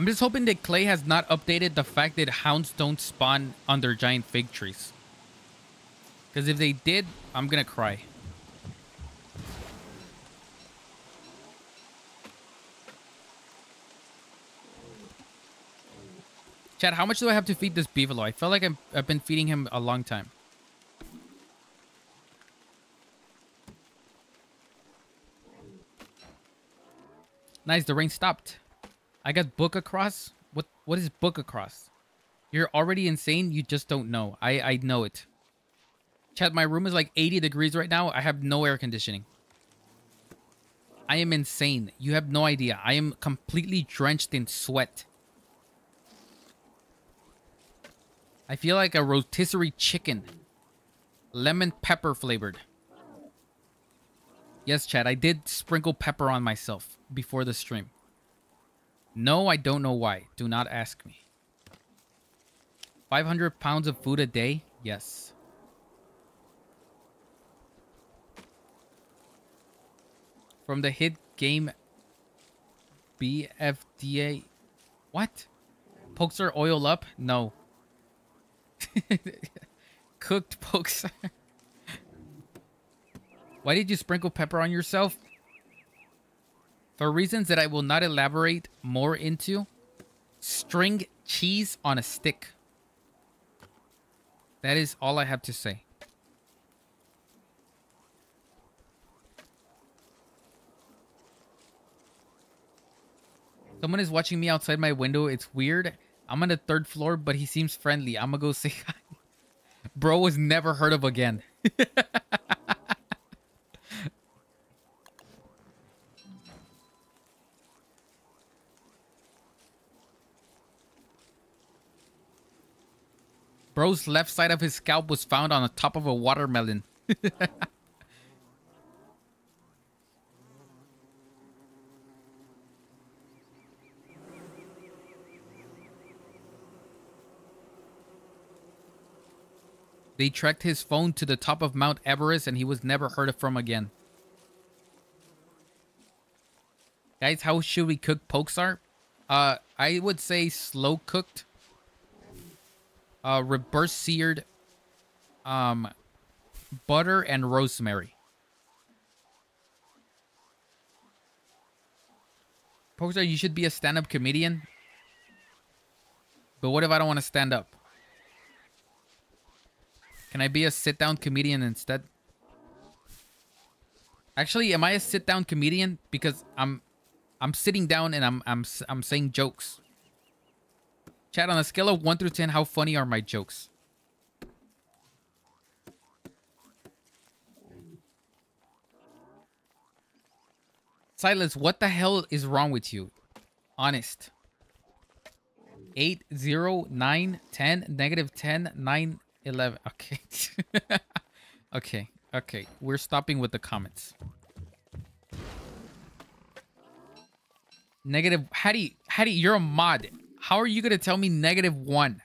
Speaker 1: I'm just hoping that Klei has not updated the fact that hounds don't spawn under giant fig trees. Because if they did, I'm going to cry. Chad, how much do I have to feed this beefalo? I feel like i have been feeding him a long time. Nice, the rain stopped. I got book across. What what is book across? You're already insane. You just don't know. I I know it. Chat, my room is like 80 degrees right now. I have no air conditioning. I am insane. You have no idea. I am completely drenched in sweat. I feel like a rotisserie chicken. Lemon pepper flavored. Yes, Chad, I did sprinkle pepper on myself before the stream. No, I don't know why. Do not ask me. 500 pounds of food a day? Yes. From the hit game BFDA. What? Pokes are oil up? No. Cooked pokes. Why did you sprinkle pepper on yourself? For reasons that I will not elaborate more into. String cheese on a stick. That is all I have to say. Someone is watching me outside my window. It's weird. I'm on the third floor, but he seems friendly. I'm gonna go say hi. Bro was never heard of again. Bro's left side of his scalp was found on the top of a watermelon. They tracked his phone to the top of Mount Everest and he was never heard from again. Guys, how should we cook Poxar? Uh, I would say slow cooked. Uh, reverse seared. Um, butter and rosemary. Poxar, you should be a stand-up comedian. But what if I don't want to stand up? Can I be a sit-down comedian instead? Actually, am I a sit-down comedian because I'm I'm sitting down and I'm I'm I'm saying jokes. Chat on a scale of 1 through 10, how funny are my jokes? Silence, what the hell is wrong with you? Honest. 8, 0, 9, 10, negative 10, 9, 11. Okay. okay. Okay. We're stopping with the comments. Negative. Hattie, Hattie, you're a mod. How are you going to tell me negative one?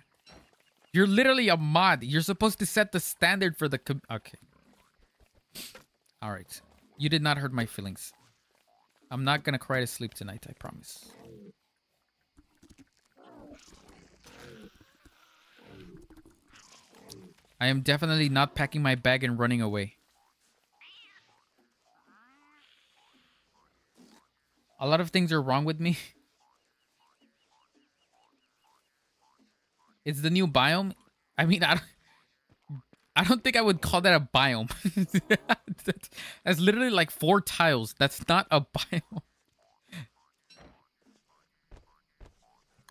Speaker 1: You're literally a mod. You're supposed to set the standard for the... okay. All right. You did not hurt my feelings. I'm not going to cry to sleep tonight, I promise. I am definitely not packing my bag and running away. A lot of things are wrong with me. It's the new biome. I mean, I don't, I don't think I would call that a biome. that's, literally like four tiles. That's not a biome.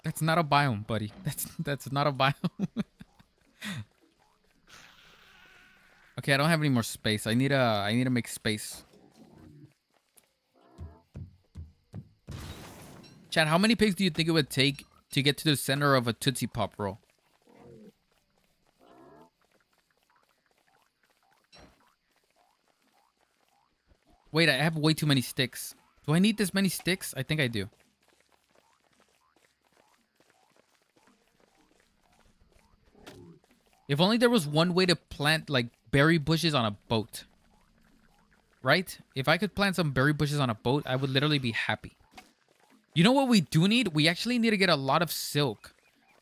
Speaker 1: That's not a biome, buddy. That's that's not a biome. Okay, I don't have any more space. I need a I need to make space. Chad, how many pigs do you think it would take to get to the center of a Tootsie Pop roll? Wait, I have way too many sticks. Do I need this many sticks? I think I do. If only there was one way to plant, like, berry bushes on a boat. Right? If I could plant some berry bushes on a boat, I would literally be happy. You know what we do need? We actually need to get a lot of silk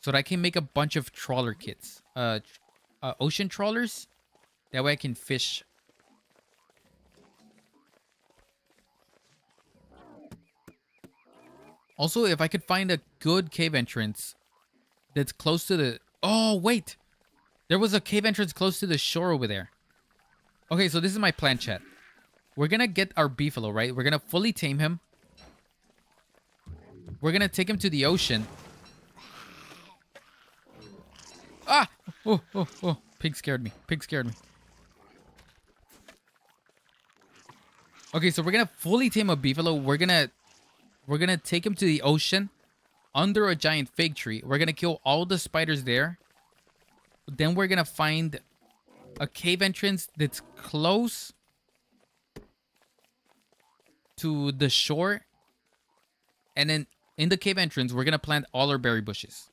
Speaker 1: so that I can make a bunch of trawler kits. Uh, uh ocean trawlers. That way I can fish. Also, if I could find a good cave entrance that's close to the... Oh, wait! There was a cave entrance close to the shore over there. Okay, so this is my plan, chat. We're gonna get our beefalo, right? We're gonna fully tame him. We're gonna take him to the ocean. Ah! Oh, oh, oh. Pig scared me. Pig scared me. Okay, so we're gonna fully tame a beefalo. We're gonna we're gonna take him to the ocean under a giant fig tree. We're gonna kill all the spiders there. Then we're gonna find a cave entrance that's close to the shore. And then in the cave entrance, we're gonna plant all our berry bushes.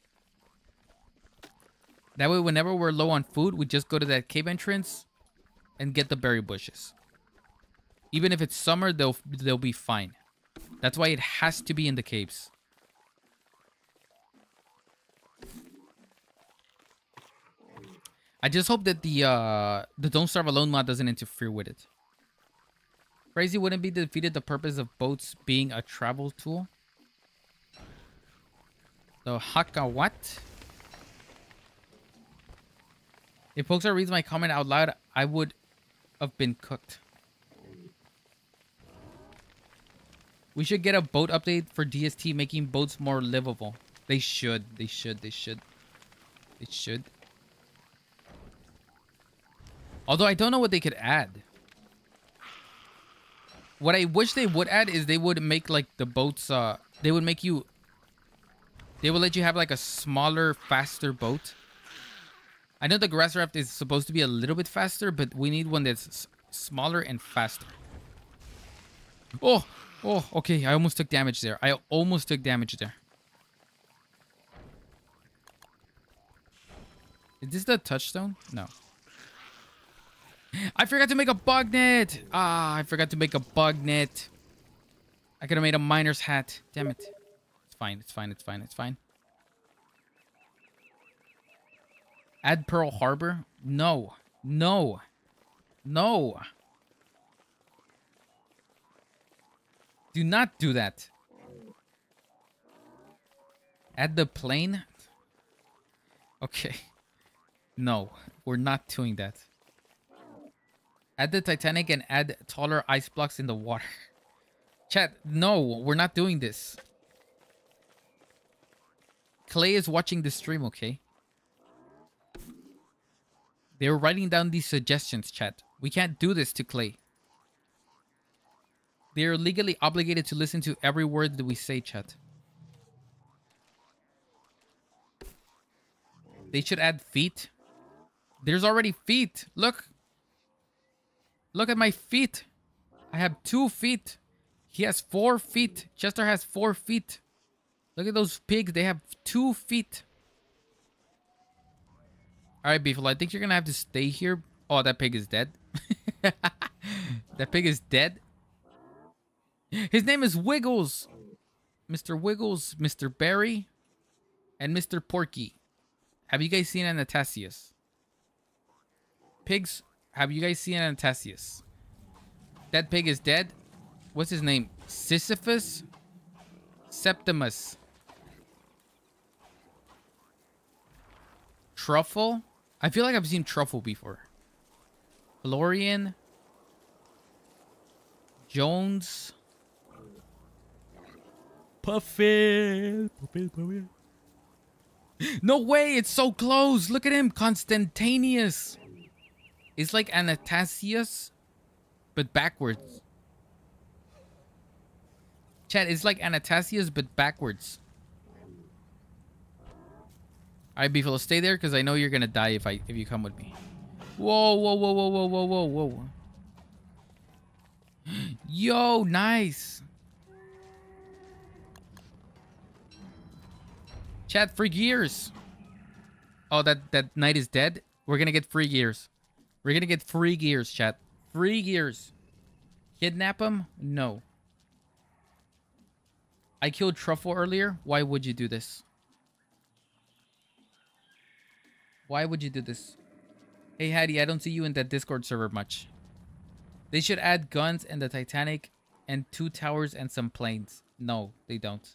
Speaker 1: That way, whenever we're low on food, we just go to that cave entrance and get the berry bushes. Even if it's summer, they'll they'll be fine. That's why it has to be in the caves. I just hope that the uh the Don't Starve Alone mod doesn't interfere with it. Crazy wouldn't be defeated the purpose of boats being a travel tool. The Haka what? If Poxar reads my comment out loud, I would have been cooked. We should get a boat update for DST making boats more livable. They should. They should. They should. They should. Although I don't know what they could add. What I wish they would add is they would make like the boats uh they would make you they would let you have like a smaller, faster boat. I know the grass raft is supposed to be a little bit faster, but we need one that's smaller and faster. Oh, oh, okay. I almost took damage there. I almost took damage there. Is this the touchstone? No. I forgot to make a bug net. Ah, I forgot to make a bug net. I could have made a miner's hat. Damn it. It's fine. It's fine. It's fine. It's fine. Add Pearl Harbor? No. No. No. Do not do that. Add the plane? Okay. No, we're not doing that. Add the Titanic and add taller ice blocks in the water. Chat, no, we're not doing this. Klei is watching the stream, okay? They were writing down these suggestions, chat. We can't do this to Klei. They are legally obligated to listen to every word that we say, chat. They should add feet. There's already feet. Look. Look at my feet. I have two feet. He has four feet. Chester has four feet. Look at those pigs. They have two feet. All right, Beefle. I think you're going to have to stay here. Oh, that pig is dead. that pig is dead. His name is Wiggles. Mr. Wiggles, Mr. Barry, and Mr. Porky. Have you guys seen Anastasius? Pigs, have you guys seen Anastasius? That pig is dead. What's his name? Sisyphus? Septimus. Truffle? I feel like I've seen Truffle before. Florian. Jones.
Speaker 2: Puffin. Puffin, Puffin.
Speaker 1: No way, it's so close. Look at him, Constantaneous. It's like Anastasius, but backwards. Chad, it's like Anastasius, but backwards. Alright, Beefalo, stay there because I know you're gonna die if I if you come with me. Whoa, whoa, whoa, whoa, whoa, whoa, whoa, whoa. Yo, nice. Chat, free gears. Oh, that, that knight is dead? We're gonna get free gears. We're gonna get free gears, chat. Free gears. Kidnap him? No. I killed Truffle earlier. Why would you do this? Why would you do this? Hey, Hattie, I don't see you in that Discord server much. They should add guns and the Titanic and two towers and some planes. No, they don't.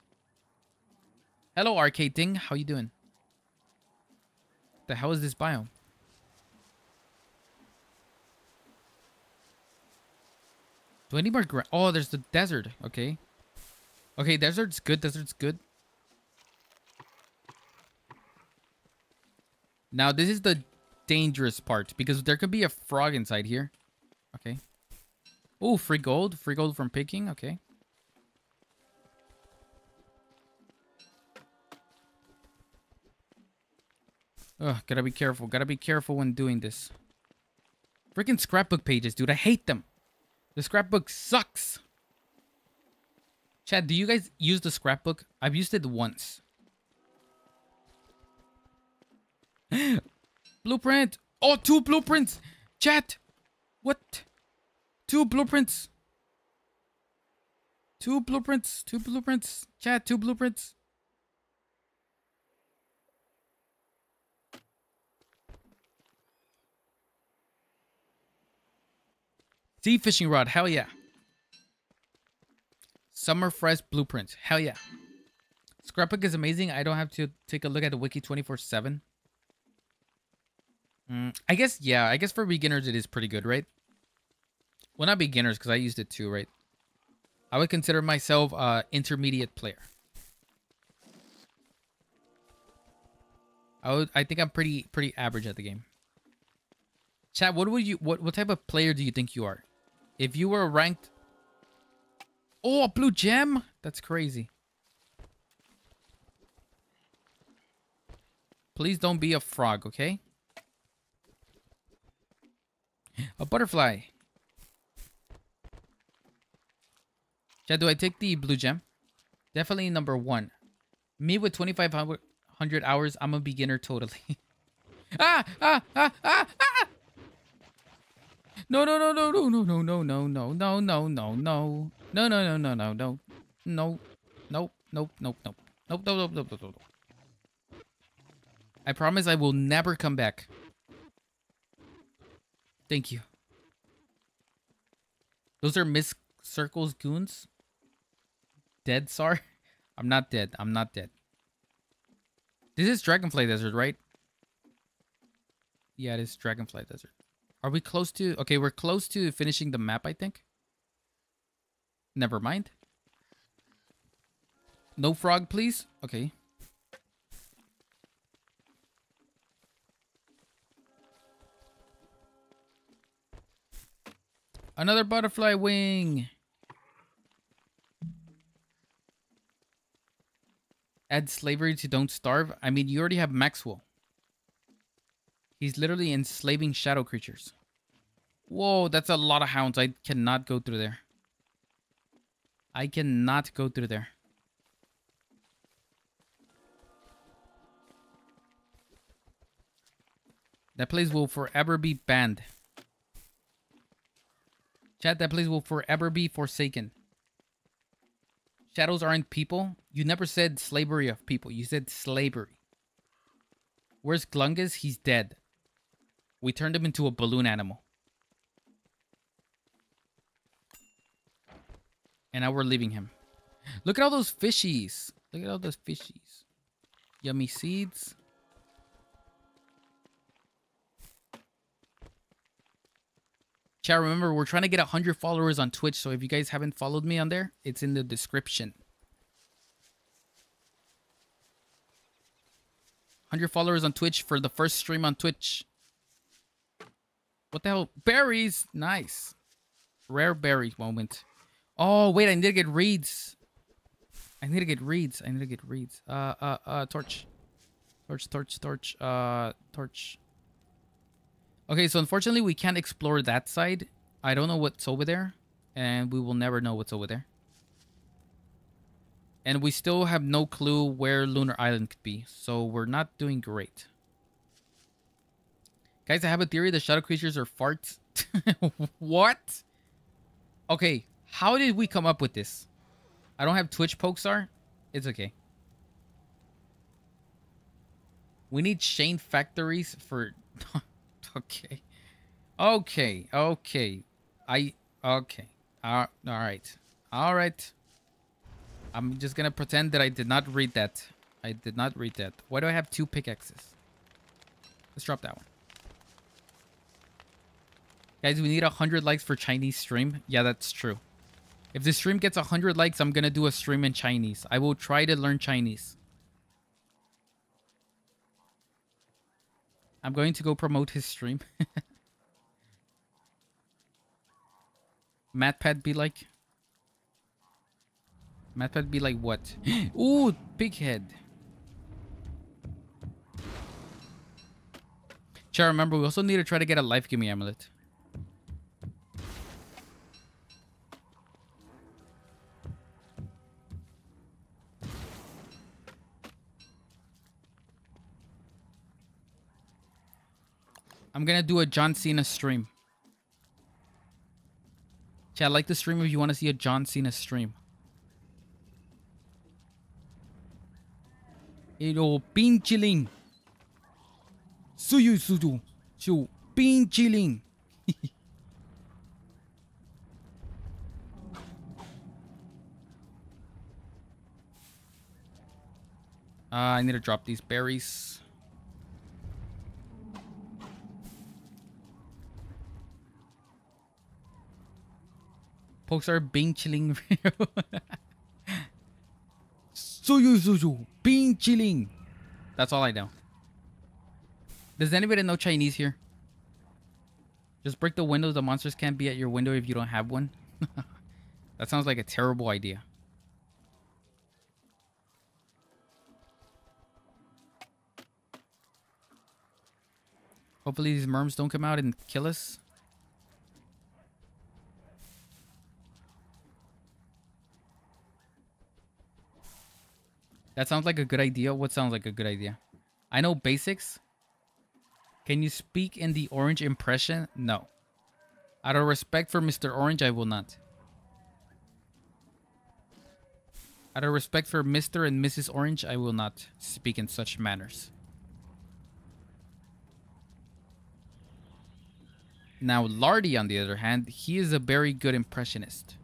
Speaker 1: Hello, Arcade Ding. How you doing? The hell is this biome? Do I need more gra- Oh, there's the desert. Okay. Okay, desert's good. Desert's good. Now, this is the dangerous part because there could be a frog inside here. Okay. Oh, free gold. Free gold from picking. Okay. Ugh, gotta be careful. Gotta be careful when doing this. Freaking scrapbook pages, dude. I hate them. The scrapbook sucks. Chad, do you guys use the scrapbook? I've used it once. Blueprint. Oh, two blueprints. Chat. What? Two blueprints. Two blueprints. Two blueprints. Chat, two blueprints. Sea fishing rod. Hell yeah. Summer fresh blueprints. Hell yeah. Scrapbook is amazing. I don't have to take a look at the wiki 24 7. Mm, I guess, yeah. I guess for beginners, it is pretty good, right? Well, not beginners, because I used it too, right? I would consider myself a intermediate player. I would. I think I'm pretty pretty average at the game. Chat, what would you what what type of player do you think you are? If you were ranked Oh, a blue gem? That's crazy. Please don't be a frog, okay? A butterfly. Chad, do I take the blue gem? Definitely number one. Me with 2,500 hours, I'm a beginner totally. ah, ah, ah, ah, ah! No, no, no, no, no, no, no, no, no, no, no, no, no, no. No, no, no, no, no, no. No. Nope, nope, nope, nope. Nope, nope, nope, nope, nope, nope. I promise I will never come back. Thank you. Those are Miss Circle's goons? Dead, Sar? I'm not dead. I'm not dead. This is Dragonfly Desert, right? Yeah, it is Dragonfly Desert. Are we close to... Okay, we're close to finishing the map, I think. Never mind. No frog, please? Okay. Another butterfly wing. Add slavery to Don't Starve. I mean, you already have Maxwell. He's literally enslaving shadow creatures. Whoa, that's a lot of hounds. I cannot go through there. I cannot go through there. That place will forever be banned. Chat, that place will forever be forsaken. Shadows aren't people. You never said slavery of people. You said slavery. Where's Glungus? He's dead. We turned him into a balloon animal. And now we're leaving him. Look at all those fishies. Look at all those fishies. Yummy seeds. Chat, remember, we're trying to get 100 followers on Twitch, so if you guys haven't followed me on there, it's in the description. 100 followers on Twitch for the first stream on Twitch. What the hell? Berries! Nice. Rare berry moment. Oh, wait, I need to get reeds. I need to get reeds. I need to get reeds. Uh, uh, uh, torch. Torch, torch, torch, uh, torch. Okay, so unfortunately we can't explore that side. I don't know what's over there. And we will never know what's over there. And we still have no clue where Lunar Island could be. So we're not doing great. Guys, I have a theory the shadow creatures are farts. what? Okay, how did we come up with this? I don't have Twitch Poxar. It's okay. We need Shane factories for... okay. Okay. Okay. I... Okay. Uh, all right. All right. I'm just going to pretend that I did not read that. I did not read that. Why do I have two pickaxes? Let's drop that one. Guys, we need 100 likes for Chinese stream. Yeah, that's true. If the stream gets 100 likes, I'm going to do a stream in Chinese. I will try to learn Chinese. I'm going to go promote his stream. MatPat be like? MatPat be like what? Ooh, pig head. Chat, remember, we also need to try to get a life giving amulet. I'm gonna do a John Cena stream. Chat, like the stream if you want to see a John Cena stream. Pero pinchiling. Suyu suju. Su pinchiling. uh, I need to drop these berries. Pokes are being chilling. Suyu suju. Being chilling. That's all I know. Does anybody know Chinese here? Just break the windows. The monsters can't be at your window if you don't have one. that sounds like a terrible idea. Hopefully these merms don't come out and kill us. That sounds like a good idea. What sounds like a good idea? I know basics. Can you speak in the orange impression? No. Out of respect for Mr. Orange, I will not. Out of respect for Mr. and Mrs. Orange, I will not speak in such manners. Now, Lardy, on the other hand, he is a very good impressionist.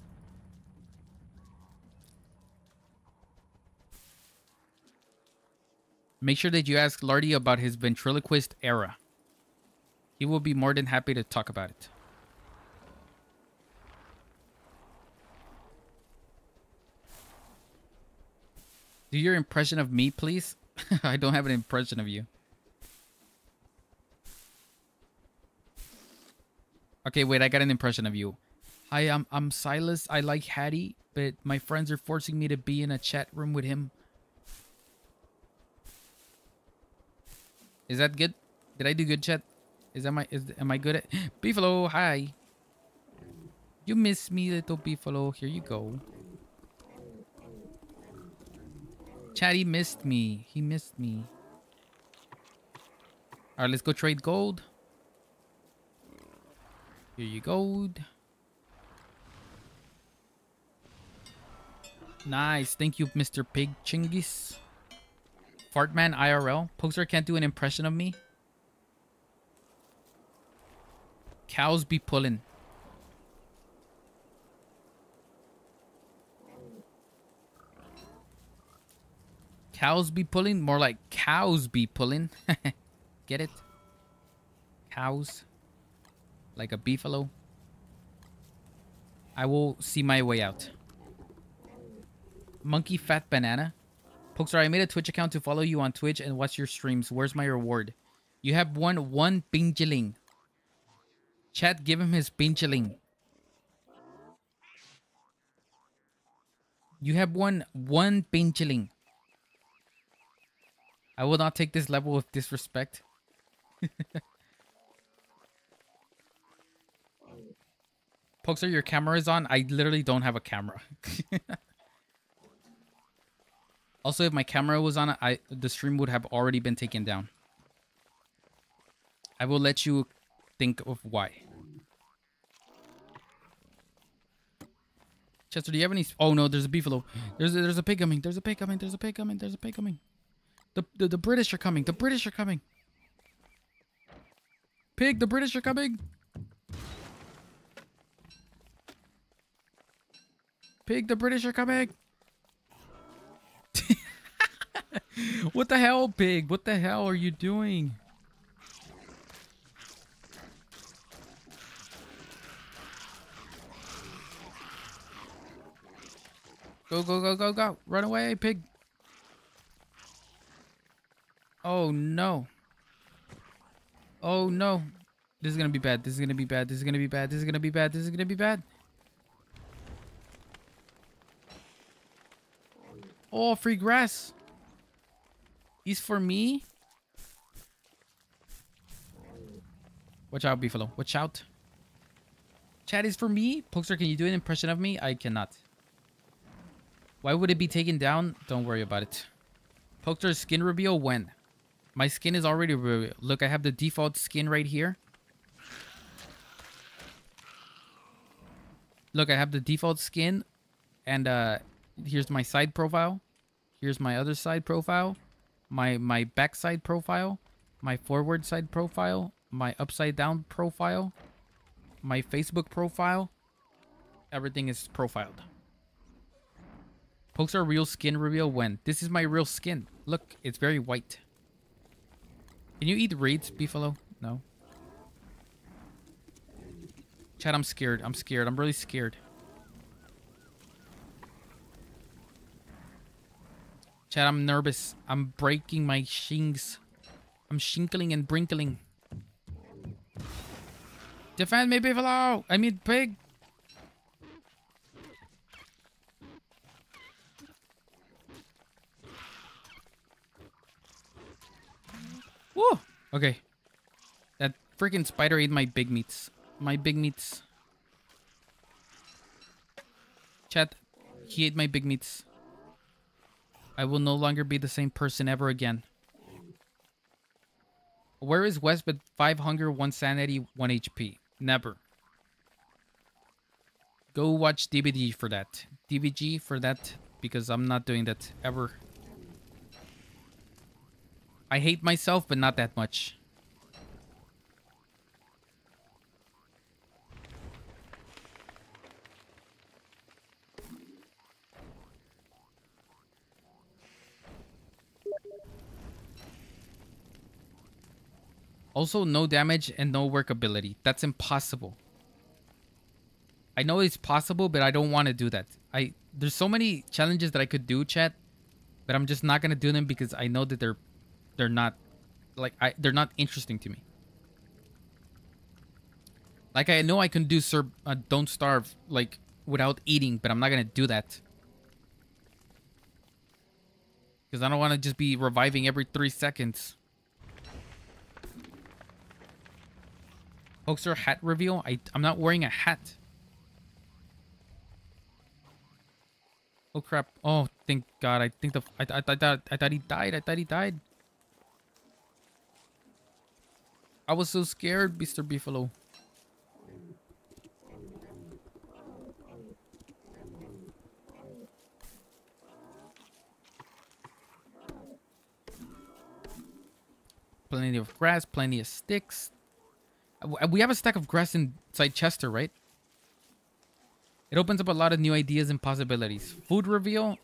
Speaker 1: Make sure that you ask Lardy about his ventriloquist era. He will be more than happy to talk about it. Do your impression of me, please? I don't have an impression of you. Okay, wait, I got an impression of you. Hi, I'm I'm Silas. I like Hattie, but my friends are forcing me to be in a chat room with him. Is that good? Did I do good, chat? Is that my is am I good at Beefalo? Hi. You miss me, little Beefalo. Here you go. Chatty missed me. He missed me. All right, let's go trade gold. Here you go. Nice. Thank you, Mr. Pig Chingis. Fartman IRL. Poster can't do an impression of me. Cows be pulling. Cows be pulling? More like cows be pulling. Get it? Cows. Like a beefalo. I will see my way out. Monkey Fat Banana. Poxar, I made a Twitch account to follow you on Twitch and watch your streams. Where's my reward? You have won one pingeling. Chat, give him his pingeling. You have won one pingeling. I will not take this level of disrespect. Poxar, your camera is on. I literally don't have a camera. also, if my camera was on, I the stream would have already been taken down. I will let you think of why. Chester, do you have any? Oh no, there's a beefalo. There's a, there's a pig coming. There's a pig coming. There's a pig coming. There's a pig coming. The, the the British are coming. The British are coming. Pig, the British are coming. Pig, the British are coming. what the hell, pig? What the hell are you doing? Go, go, go, go, go. Run away, pig. Oh, no. Oh, no. This is going to be bad. This is going to be bad. This is going to be bad. This is going to be bad. This is going to be bad. Oh, free grass. He's for me. Watch out, Beefalo. Watch out. Chat is for me. Poxar, can you do an impression of me? I cannot. Why would it be taken down? Don't worry about it. Poxar skin reveal when? My skin is already revealed. Look, I have the default skin right here. Look, I have the default skin. And uh, here's my side profile. Here's my other side profile. My, my back side profile. My forward side profile. My upside down profile. My Facebook profile. Everything is profiled. Poxar real skin reveal when? This is my real skin. Look, it's very white. Can you eat reeds, Beefalo? No. Chad, I'm scared. I'm scared. I'm really scared. Chad, I'm nervous. I'm breaking my shings. I'm shinkling and brinkling. Defend me, Beefalo! I mean, pig! Woo! Okay. That freaking spider ate my big meats. My big meats. Chat, he ate my big meats. I will no longer be the same person ever again. Where is Wes with 5 hunger, 1 sanity, 1 HP? Never. Go watch DVD for that. DVG for that because I'm not doing that ever. I hate myself, but not that much. Also, no damage and no workability. That's impossible. I know it's possible, but I don't want to do that. I There's so many challenges that I could do, chat, but I'm just not going to do them because I know that they're they're not like I they're not interesting to me. Like I know I can do sir uh, don't starve like without eating, but I'm not going to do that. Cuz I don't want to just be reviving every 3 seconds. Poxar hat reveal? I, I'm not wearing a hat. Oh crap. Oh, thank God. I think the... I, I, I, thought, I thought he died. I thought he died. I was so scared, Mr. Beefalo. Plenty of grass, plenty of sticks. We have a stack of grass inside Chester, right? It opens up a lot of new ideas and possibilities. Food reveal.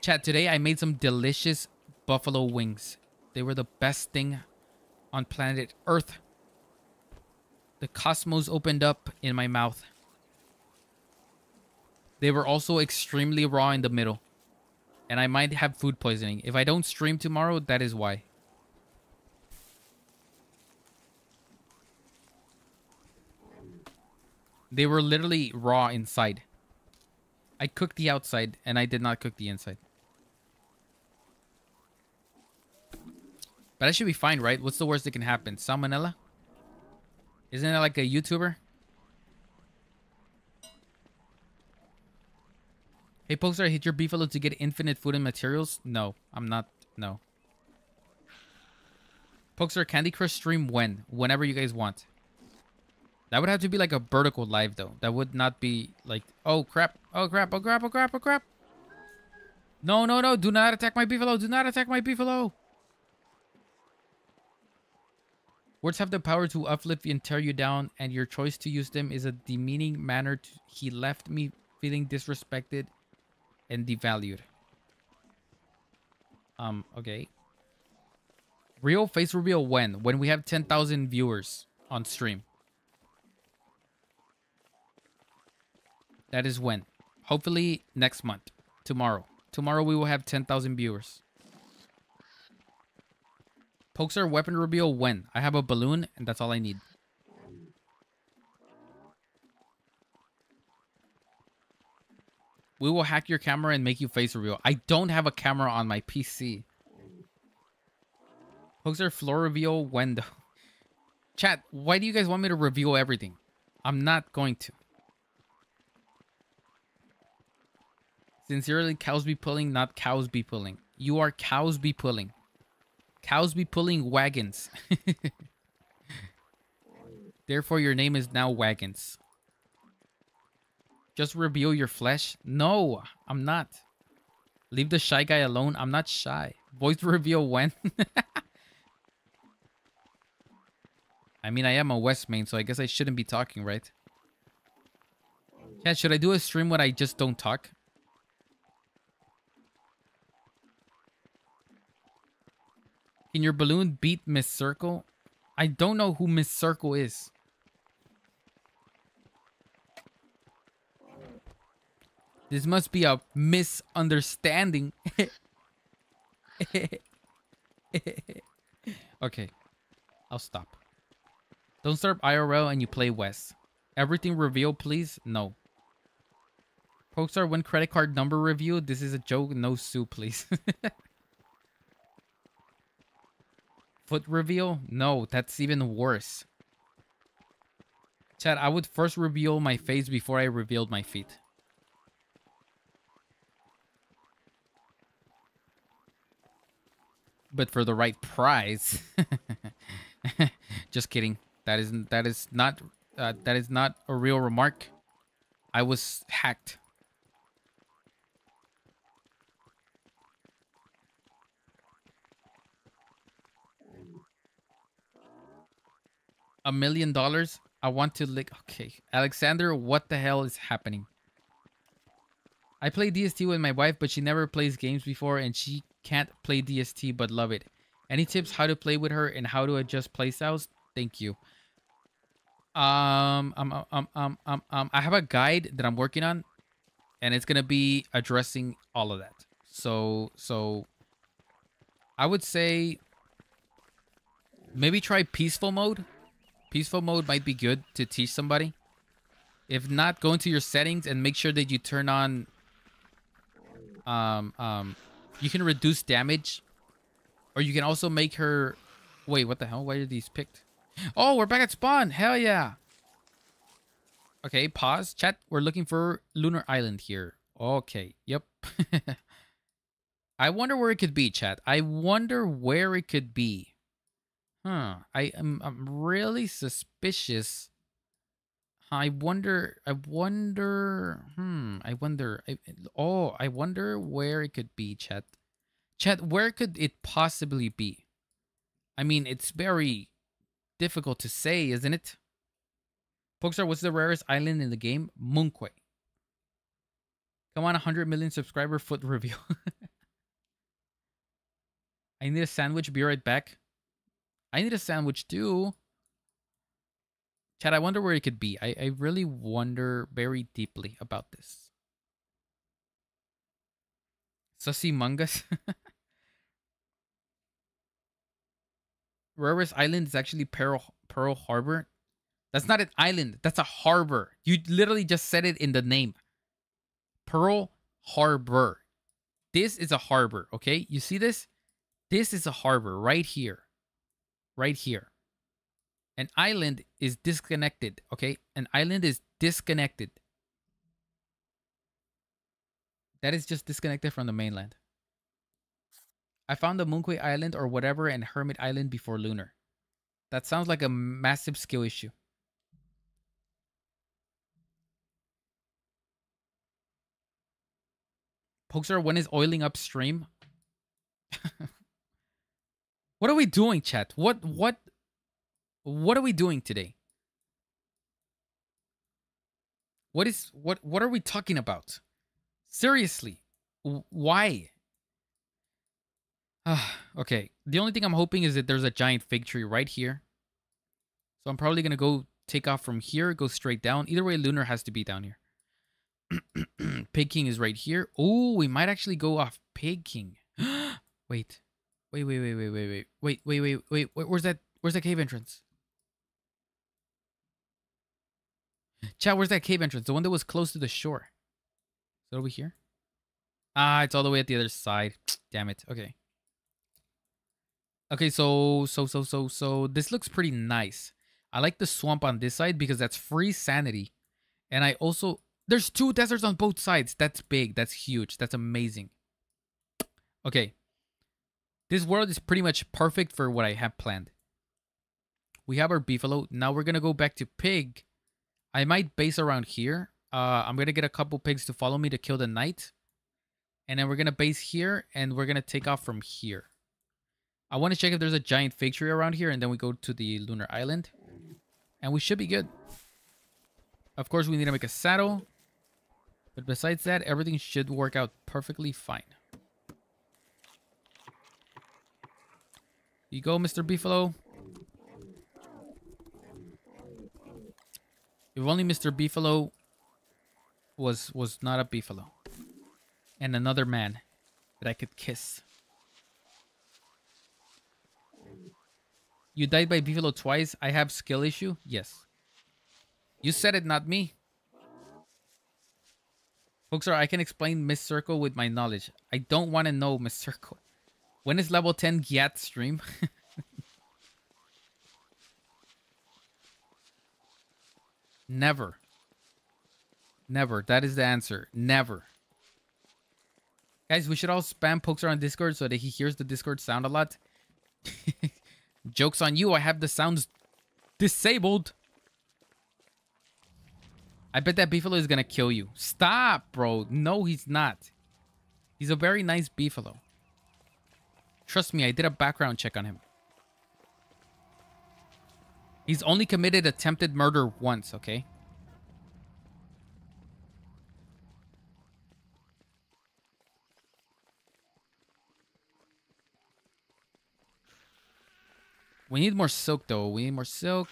Speaker 1: Chat, today I made some delicious buffalo wings. They were the best thing on planet Earth. The cosmos opened up in my mouth. They were also extremely raw in the middle. And I might have food poisoning. If I don't stream tomorrow, that is why. They were literally raw inside. I cooked the outside and I did not cook the inside. But I should be fine, right? What's the worst that can happen? Salmonella? Isn't that like a YouTuber? Hey, Poxar, hit your beefalo to get infinite food and materials? No, I'm not. No. Poxar, Candy Crush stream when? Whenever you guys want. That would have to be like a vertical live though. That would not be like, oh crap, oh crap, oh crap, oh crap, oh crap. No, no, no, do not attack my beefalo. Do not attack my beefalo. Words have the power to uplift and tear you down, and your choice to use them is a demeaning manner. To, he left me feeling disrespected and devalued. Um, okay. Real face reveal when? When we have 10,000 viewers on stream. That is when. Hopefully next month. Tomorrow. Tomorrow we will have 10,000 viewers. Pokes weapon reveal when. I have a balloon and that's all I need. We will hack your camera and make you face reveal. I don't have a camera on my PC. Poxar floor reveal window. Chat, why do you guys want me to reveal everything? I'm not going to. Sincerely, cows be pulling, not cows be pulling. You are cows be pulling. Cows be pulling wagons. Therefore, your name is now Wagons. Just reveal your flesh? No, I'm not. Leave the shy guy alone. I'm not shy. Voice reveal when? I mean, I am a Wes main, so I guess I shouldn't be talking, right? Yeah, should I do a stream when I just don't talk? Can your balloon beat Miss Circle? I don't know who Miss Circle is. This must be a misunderstanding. okay. I'll stop. Don't start IRL and you play Wes. Everything reveal, please? No. Poxar, when credit card number review? This is a joke. No sue, please. Foot reveal? No, that's even worse. Chad, I would first reveal my face before I revealed my feet. but for the right price. Just kidding. That isn't that is not uh, that is not a real remark. I was hacked. A million dollars? I want to lick. Okay. Alexander, what the hell is happening? I play DST with my wife, but she never plays games before and she can't play DST but love it. Any tips how to play with her and how to adjust playstyles? Thank you. Um, um, um, um, um, um, I have a guide that I'm working on, and it's gonna be addressing all of that. So, so, I would say maybe try peaceful mode. Peaceful mode might be good to teach somebody. If not, go into your settings and make sure that you turn on um, um, you can reduce damage. Or you can also make her... Wait, what the hell? Why are these picked? Oh, we're back at spawn. Hell yeah. Okay, pause. Chat, we're looking for Lunar Island here. Okay, yep. I wonder where it could be, chat. I wonder where it could be. Huh. I am I'm really suspicious I wonder. I wonder. Hmm. I wonder. I, oh, I wonder where it could be, Chat. Chat, where could it possibly be? I mean, it's very difficult to say, isn't it? Poxar, what's the rarest island in the game? Moon Quay. Come on, 100 million subscriber foot review. I need a sandwich. Be right back. I need a sandwich too. Chad, I wonder where it could be. I, I really wonder very deeply about this. Sussy Mungus. Rarest Island is actually Pearl, Pearl Harbor. That's not an island. That's a harbor. You literally just said it in the name. Pearl Harbor. This is a harbor, okay? You see this? This is a harbor right here. Right here. An island is disconnected, okay? An island is disconnected. That is just disconnected from the mainland. I found the Moon Quay Island or whatever and Hermit Island before Lunar. That sounds like a massive skill issue. Poxar, when is oiling upstream? what are we doing, chat? What what what are we doing today? What is what what are we talking about? Seriously. Why? Uh, okay. The only thing I'm hoping is that there's a giant fig tree right here. So I'm probably going to go take off from here, go straight down. Either way, Lunar has to be down here. Pig King is right here. Oh, we might actually go off Pig King. wait. Wait, wait, wait, wait, wait, wait. Wait, wait, wait, wait. Where's that? Where's that cave entrance? Chat, where's that cave entrance? The one that was close to the shore. Is it over here? Ah, it's all the way at the other side. Damn it. Okay. Okay, so so so so so this looks pretty nice. I like the swamp on this side because that's free sanity. And I also there's two deserts on both sides. That's big. That's huge. That's amazing. Okay. This world is pretty much perfect for what I have planned. We have our beefalo. Now we're going to go back to pig. I might base around here. Uh, I'm going to get a couple pigs to follow me to kill the knight. And then we're going to base here and we're going to take off from here. I want to check if there's a giant fig tree around here and then we go to the lunar island. And we should be good. Of course, we need to make a saddle. But besides that, everything should work out perfectly fine. You go, Mr. Beefalo. If only Mr. Beefalo was was not a Beefalo. And another man that I could kiss. You died by Beefalo twice. I have skill issue? Yes. You said it, not me. Folks, I can explain Miss Circle with my knowledge. I don't want to know Miss Circle. When is level 10 Gyat stream? Never. Never. That is the answer. Never. Guys, we should all spam Poxar on Discord so that he hears the Discord sound a lot. Joke's on you. I have the sounds disabled. I bet that beefalo is gonna kill you. Stop, bro. No, he's not. He's a very nice beefalo. Trust me, I did a background check on him. He's only committed attempted murder once, okay? We need more silk, though. We need more silk.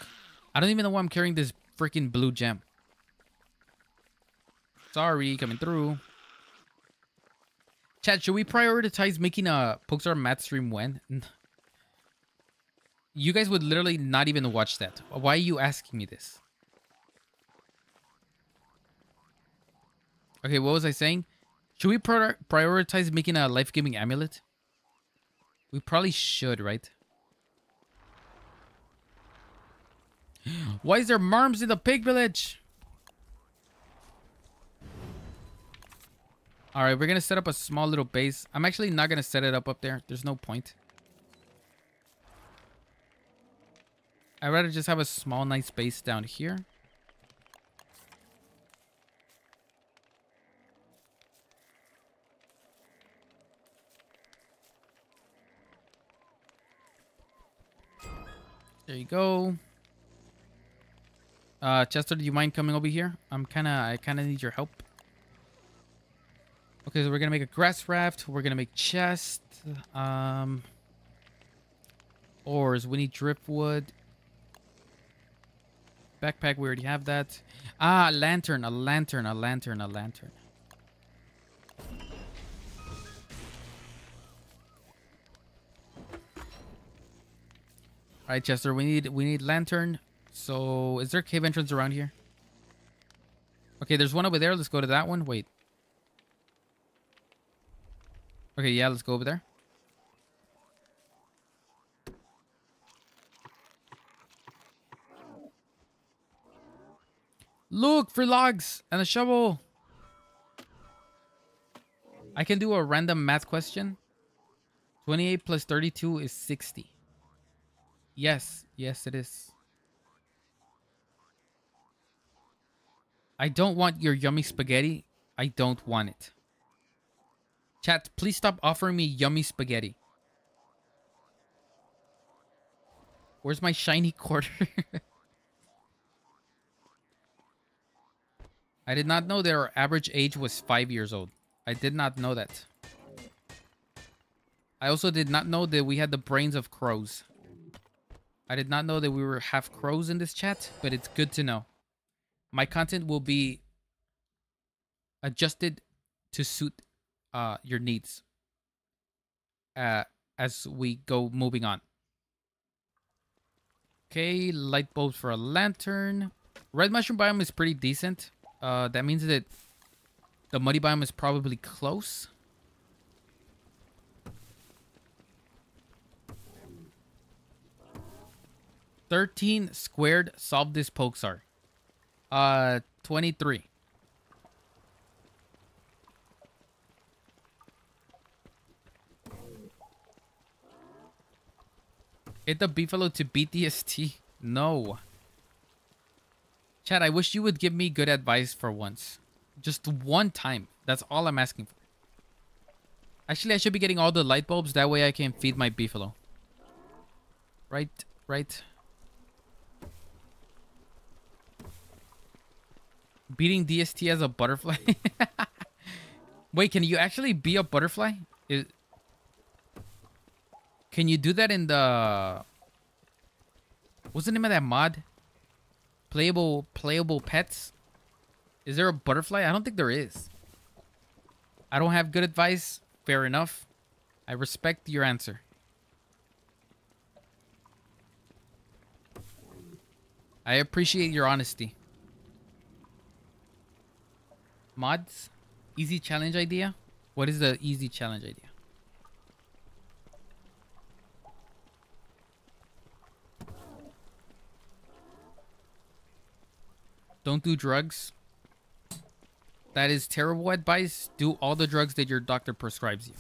Speaker 1: I don't even know why I'm carrying this freaking blue gem. Sorry, coming through. Chat, should we prioritize making a Poxar Matt stream when? You guys would literally not even watch that. Why are you asking me this? Okay, what was I saying? Should we prioritize making a life-giving amulet? We probably should, right? Why is there merms in the pig village? All right, we're going to set up a small little base. I'm actually not going to set it up up there. There's no point. I'd rather just have a small, nice base down here. There you go. Uh, Chester, do you mind coming over here? I'm kind of, I kind of need your help. Okay, so we're gonna make a grass raft. We're gonna make chest. Um, ores. We need driftwood. Backpack. We already have that. Ah, lantern. A lantern. A lantern. A lantern. All right, Chester. We need we need lantern. So, is there cave entrance around here? Okay, there's one over there. Let's go to that one. Wait. Okay, yeah, let's go over there. Look for logs and a shovel. I can do a random math question. 28 plus 32 is 60. Yes, yes it is. I don't want your yummy spaghetti. I don't want it. Chat, please stop offering me yummy spaghetti. Where's my shiny quarter? I did not know their average age was five years old. I did not know that. I also did not know that we had the brains of crows. I did not know that we were half crows in this chat, but it's good to know. My content will be adjusted to suit uh, your needs uh, as we go moving on. Okay, light bulbs for a lantern. Red mushroom biome is pretty decent. Uh, that means that The muddy biome is probably close. Thirteen squared. Solve this Poxar. Uh, twenty-three. Hit the beefalo to beat DST. No. Chad, I wish you would give me good advice for once. Just one time. That's all I'm asking for. Actually, I should be getting all the light bulbs. That way I can feed my beefalo. Right, right. Beating DST as a butterfly? Wait, can you actually be a butterfly? Is, can you do that in the... What's the name of that mod? Playable, playable pets? Is there a butterfly? I don't think there is. I don't have good advice. Fair enough. I respect your answer. I appreciate your honesty. Mods? Easy challenge idea? What is the easy challenge idea? Don't do drugs. That is terrible advice. Do all the drugs that your doctor prescribes you.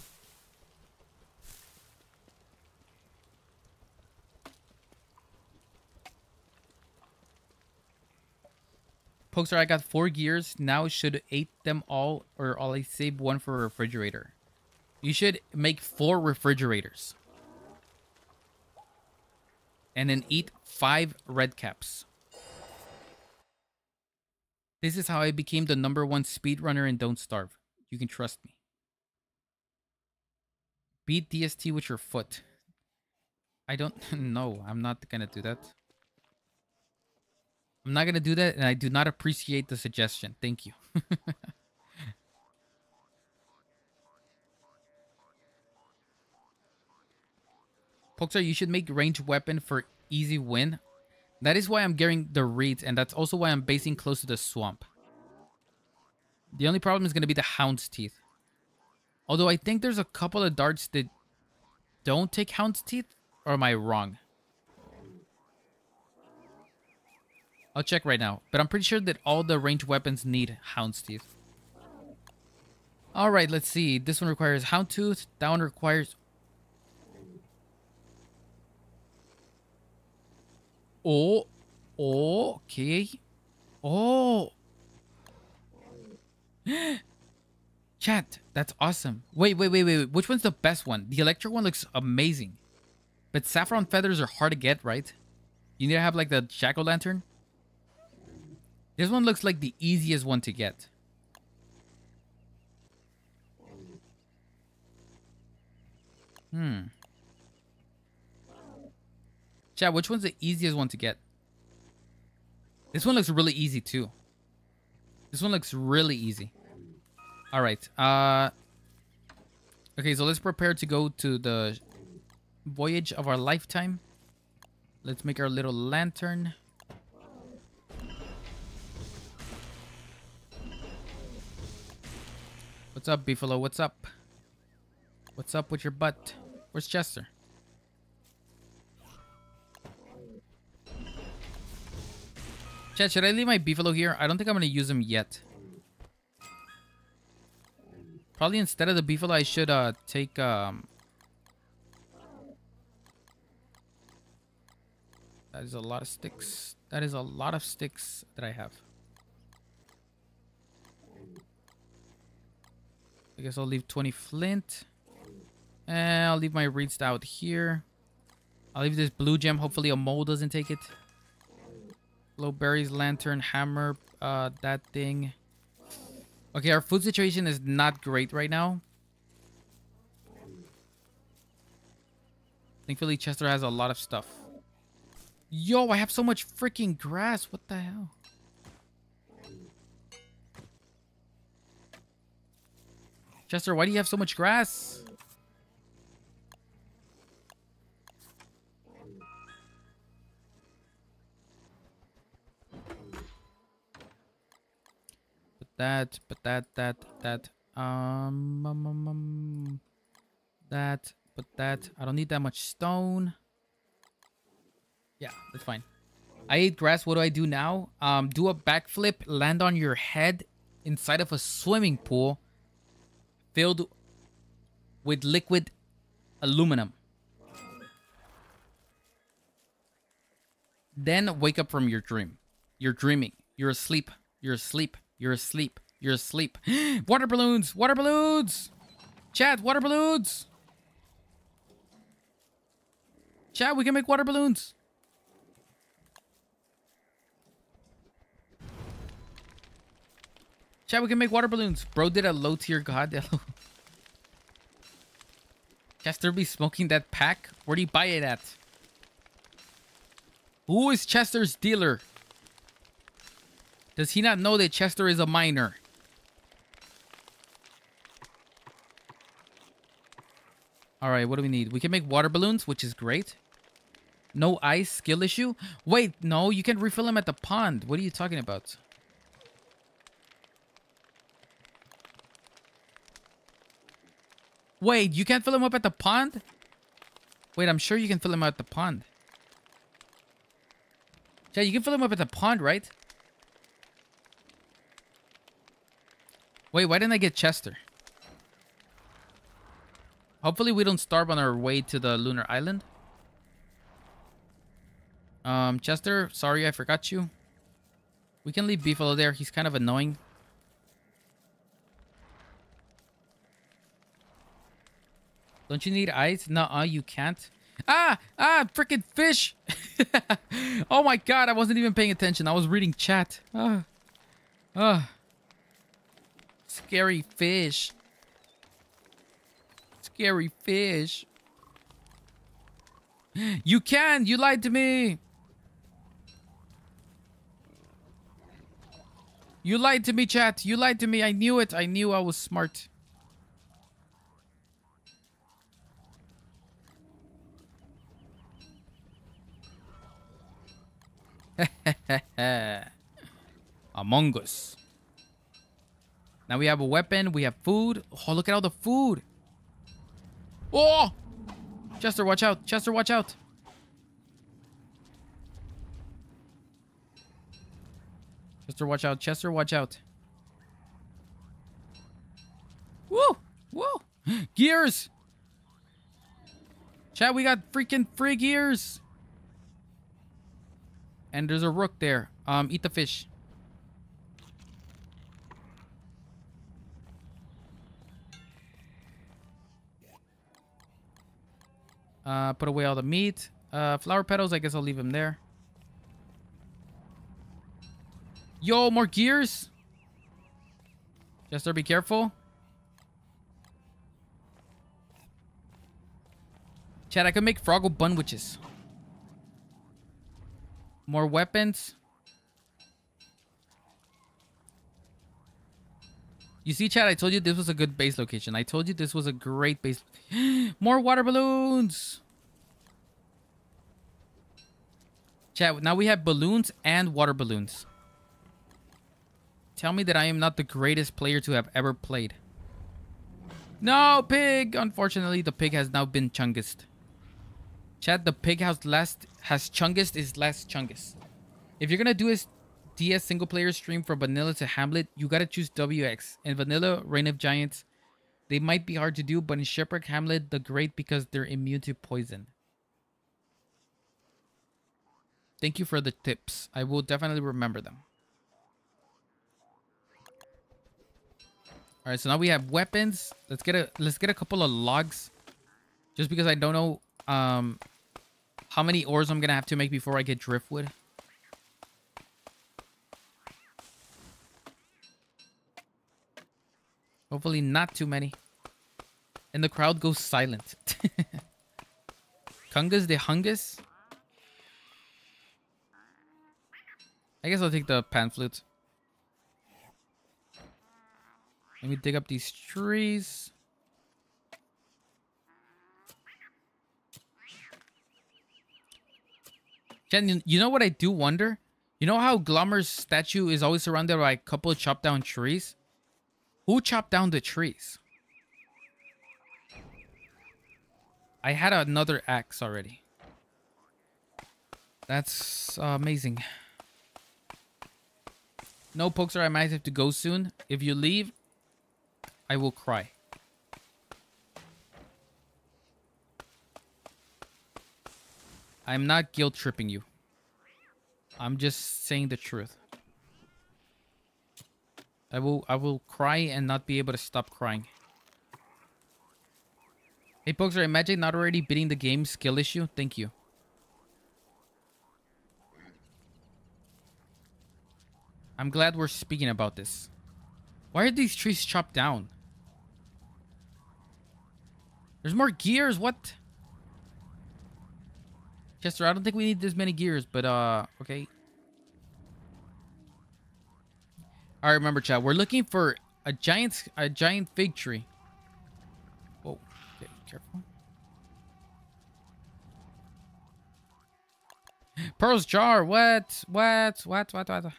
Speaker 1: Poxar, I got four gears. Now should eight them all or all I save one for a refrigerator. You should make four refrigerators. And then eat five red caps. This is how I became the number one speedrunner in Don't Starve. You can trust me. Beat DST with your foot. I don't know. I'm not gonna do that. I'm not gonna do that, and I do not appreciate the suggestion. Thank you. Poxar, you should make range weapon for easy win. That is why I'm getting the reeds, and that's also why I'm basing close to the swamp. The only problem is going to be the hound's teeth. Although I think there's a couple of darts that don't take hound's teeth, or am I wrong? I'll check right now, but I'm pretty sure that all the ranged weapons need hound's teeth. All right, let's see. This one requires hound tooth. That one requires Oh, okay. Oh. Chat, that's awesome. Wait, wait, wait, wait, wait. Which one's the best one? The electric one looks amazing. But saffron feathers are hard to get, right? You need to have like the jack-o'-lantern. This one looks like the easiest one to get. Hmm. Chat, which one's the easiest one to get? This one looks really easy too. This one looks really easy. All right. Uh, okay, so let's prepare to go to the voyage of our lifetime. Let's make our little lantern. What's up, Beefalo? What's up? What's up with your butt? Where's Chester? Should I leave my beefalo here? I don't think I'm going to use him yet. Probably instead of the beefalo, I should uh, take... Um... That is a lot of sticks. That is a lot of sticks that I have. I guess I'll leave 20 flint. And I'll leave my reeds out here. I'll leave this blue gem. Hopefully a mole doesn't take it. Low berries, lantern, hammer, uh, that thing. Okay, our food situation is not great right now. Thankfully, Chester has a lot of stuff. Yo, I have so much freaking grass. What the hell? Chester, why do you have so much grass? That, but that, that, that. Um, um, um, um, that, but that. I don't need that much stone. Yeah, that's fine. I ate grass. What do I do now? Um, do a backflip, land on your head inside of a swimming pool filled with liquid aluminum. Then wake up from your dream. You're dreaming. You're asleep. You're asleep. You're asleep. You're asleep. water balloons! Water balloons! Chad, water balloons! Chad, we can make water balloons. Chad, we can make water balloons. Bro did a low tier god. Chester be smoking that pack? Where do you buy it at? Who is Chester's dealer? Does he not know that Chester is a minor? Alright, what do we need? We can make water balloons, which is great. No ice skill issue? Wait, no, you can refill them at the pond. What are you talking about? Wait, you can't fill them up at the pond? Wait, I'm sure you can fill them up at the pond. Yeah, you can fill them up at the pond, right? Wait, why didn't I get Chester? Hopefully we don't starve on our way to the lunar island. Um, Chester, sorry I forgot you. We can leave Beefalo there. He's kind of annoying. Don't you need ice? No, -uh, you can't. Ah! Ah! Freaking fish! oh my god, I wasn't even paying attention. I was reading chat. Ah. Ah. Scary fish. Scary fish. You can! You lied to me! You lied to me, chat. You lied to me. I knew it. I knew I was smart. Among Us. Now we have a weapon. We have food. Oh, look at all the food. Oh! Chester, watch out. Chester, watch out. Chester, watch out. Chester, watch out. Woo! Woo! Gears! Chat, we got freaking free gears. And there's a rook there. Um, eat the fish. Uh, put away all the meat. Uh, flower petals, I guess I'll leave them there. Yo, more gears. Jester, be careful. Chad, I can make Froggle Bunwiches. More weapons. You see, Chad, I told you this was a good base location. I told you this was a great base. More water balloons. Chad, now we have balloons and water balloons. Tell me that I am not the greatest player to have ever played. No, pig! Unfortunately, the pig has now been chungist. Chad, the pig has last has chungest is last chungest. If you're gonna do a DS single player stream from vanilla to Hamlet, you gotta choose WX. In vanilla, Reign of Giants, they might be hard to do, but in Shipwreck Hamlet, the great because they're immune to poison. Thank you for the tips. I will definitely remember them. All right, so now we have weapons. Let's get a let's get a couple of logs, just because I don't know um how many ores I'm gonna have to make before I get driftwood. Hopefully not too many. And the crowd goes silent. Kungas de Hungus? I guess I'll take the pan flute. Let me dig up these trees. Jen, you know what I do wonder? You know how Glommer's statue is always surrounded by a couple of chopped down trees? Who chopped down the trees? I had another axe already. That's uh, amazing. No, Poxar, I might have to go soon. If you leave, I will cry. I'm not guilt tripping you. I'm just saying the truth. I will I will cry and not be able to stop crying. Hey Poxar, imagine not already beating the game skill issue. Thank you. I'm glad we're speaking about this. Why are these trees chopped down? There's more gears, what? Chester, I don't think we need this many gears, but uh, okay. All right, remember, chat. We're looking for a giant, a giant fig tree. Whoa, okay, careful. Pearl's jar. What? What? What? What? What?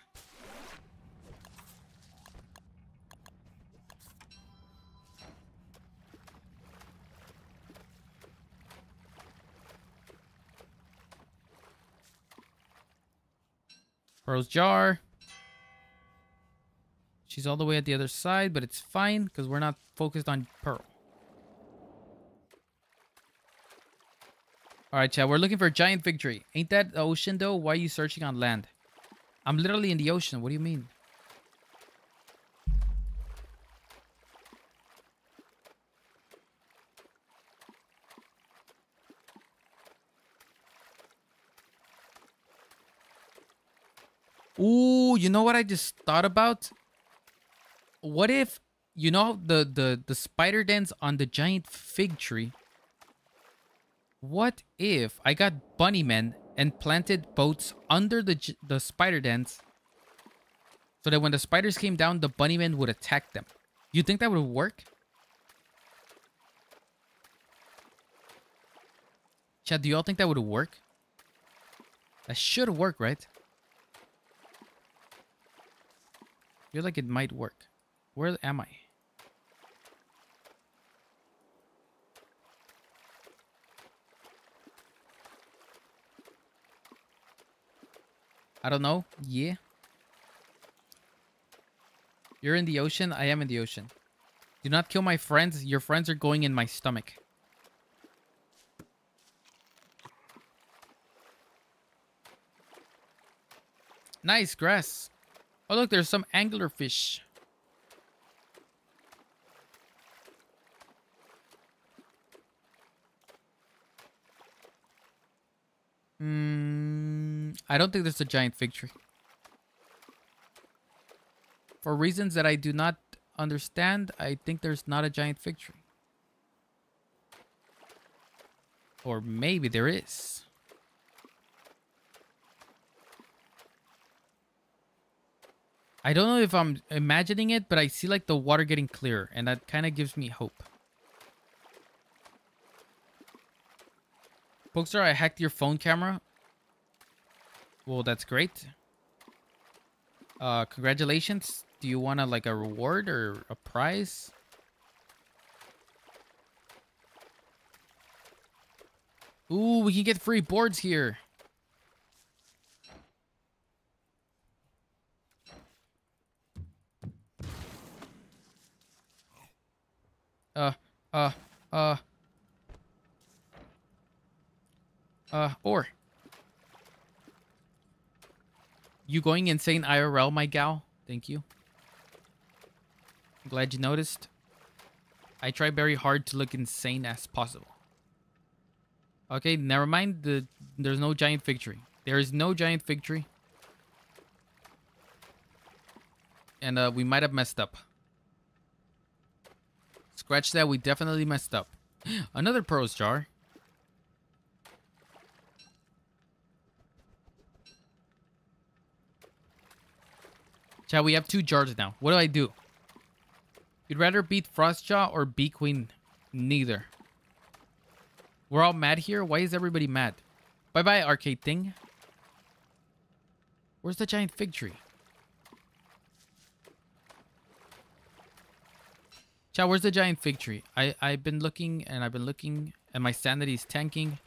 Speaker 1: Pearl's jar. She's all the way at the other side, but it's fine because we're not focused on Pearl. All right, Chad, we're looking for a giant fig tree. Ain't that the ocean, though? Why are you searching on land? I'm literally in the ocean. What do you mean? Ooh, you know what I just thought about? What if you know the the the spider dens on the giant fig tree? What if I got bunny men and planted boats under the the spider dens so that when the spiders came down, the bunny men would attack them? You think that would work? Chad, do y'all think that would work? That should work, right? feel like it might work. Where am I? I don't know. Yeah. You're in the ocean. I am in the ocean. Do not kill my friends. Your friends are going in my stomach. Nice grass. Oh, look, there's some anglerfish. Hmm, I don't think there's a giant fig tree. For reasons that I do not understand, I think there's not a giant fig tree. Or maybe there is. I don't know if I'm imagining it, but I see like the water getting clearer, and that kind of gives me hope. Poxar, I hacked your phone camera. Well, that's great. Uh, congratulations. Do you want a, like a reward or a prize? Ooh, we can get free boards here. uh, uh, uh, uh, or you going insane IRL, my gal? Thank you. I'm glad you noticed. I try very hard to look insane as possible. Okay, never mind. The there's no giant fig tree. There is no giant fig tree. And uh, we might have messed up. Scratch that, we definitely messed up. Another Pearl's jar. Chat, we have two jars now. What do I do? You'd rather beat Frostjaw or Bee Queen? Neither. We're all mad here? Why is everybody mad? Bye-bye, arcade thing. Where's the giant fig tree? Chat, where's the giant fig tree? I, I've been looking and I've been looking and my sanity's tanking.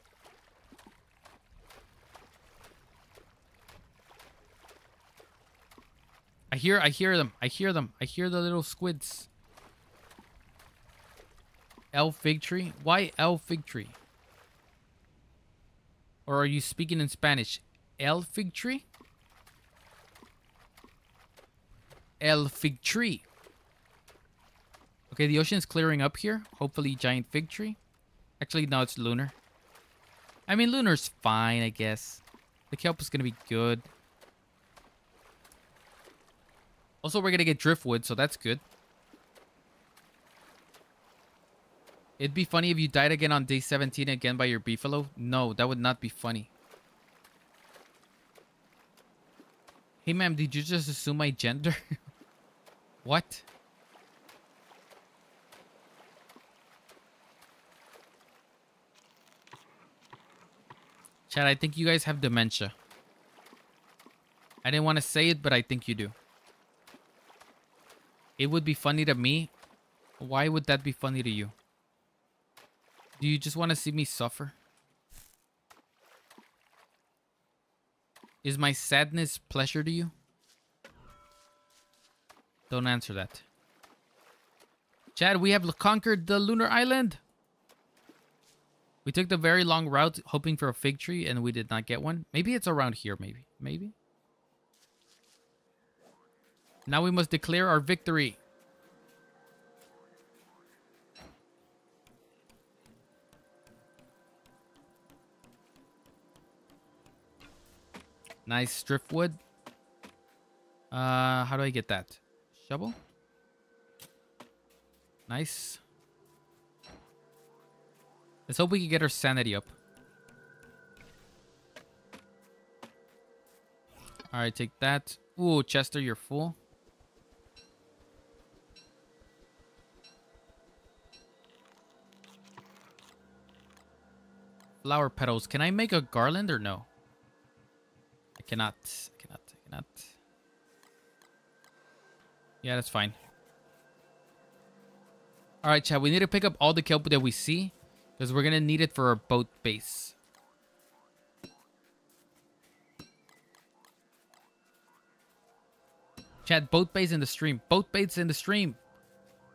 Speaker 1: I hear I hear them. I hear them. I hear the little squids. L fig tree? Why L fig tree? Or are you speaking in Spanish? El fig tree? El fig tree. Okay, the ocean's clearing up here. Hopefully giant fig tree. Actually, no, it's lunar. I mean, lunar's fine, I guess. The kelp is going to be good. Also, we're going to get driftwood, so that's good. It'd be funny if you died again on day 17 again by your beefalo. No, that would not be funny. Hey, ma'am, did you just assume my gender? what? Chad, I think you guys have dementia. I didn't want to say it, but I think you do. It would be funny to me. Why would that be funny to you? Do you just want to see me suffer? Is my sadness pleasure to you? Don't answer that. Chad, we have conquered the lunar island. We took the very long route hoping for a fig tree and we did not get one. Maybe it's around here, maybe. Maybe. Now we must declare our victory. Nice driftwood. Uh, how do I get that? Shovel? Nice. Let's hope we can get our sanity up. Alright, take that. Ooh, Chester, you're full. Flower petals. Can I make a garland or no? I cannot. I cannot. I cannot. Yeah, that's fine. Alright, Chad. We need to pick up all the kelp that we see. Because we're going to need it for our boat base. Chad, boat base in the stream. Boat base in the stream.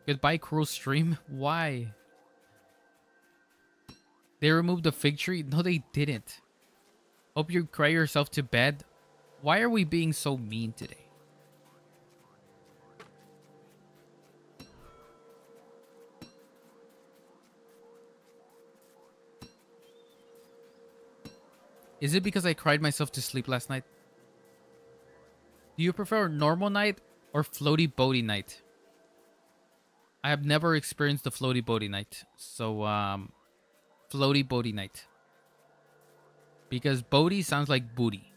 Speaker 1: Goodbye, cruel stream. Why? They removed the fig tree? No, they didn't. Hope you cry yourself to bed. Why are we being so mean today? Is it because I cried myself to sleep last night? Do you prefer normal night or floaty boaty night? I have never experienced the floaty boaty night. So, um, floaty boaty night. Because boaty sounds like booty.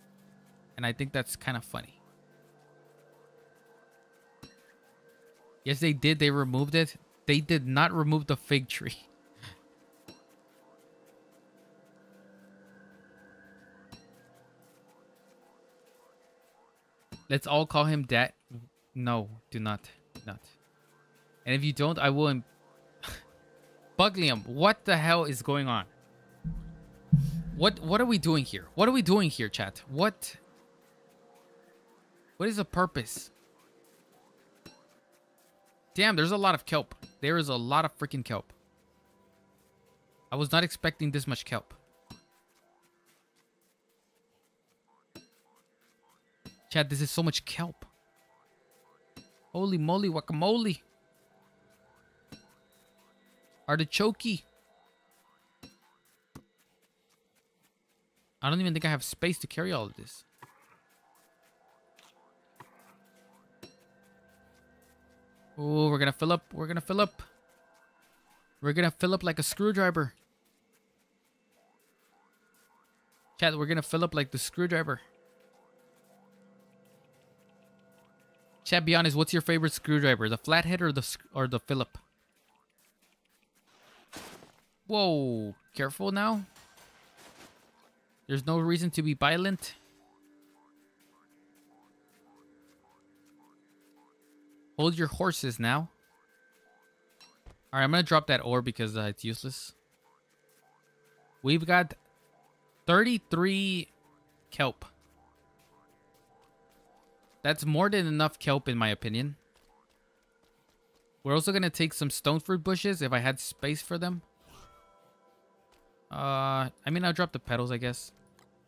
Speaker 1: And I think that's kind of funny. Yes, they did. They removed it. They did not remove the fig tree. Let's all call him dad. No, do not. Not. And if you don't, I will... Buglium, what the hell is going on? What what are we doing here? What are we doing here, chat? What What is the purpose? Damn, there's a lot of kelp. There is a lot of freaking kelp. I was not expecting this much kelp. Chad, this is so much kelp. Holy moly, guacamole. Artichoke. I don't even think I have space to carry all of this. Oh, we're gonna fill up. We're gonna fill up. We're gonna fill up like a screwdriver. Chat, we're gonna fill up like the screwdriver. Chat, be honest, what's your favorite screwdriver? The flathead or the or the Philip? Whoa, careful now. There's no reason to be violent. Hold your horses now. All right, I'm going to drop that ore because uh, it's useless. We've got 33 kelp. That's more than enough kelp in my opinion. We're also going to take some stone fruit bushes if I had space for them. Uh, I mean, I'll drop the petals, I guess.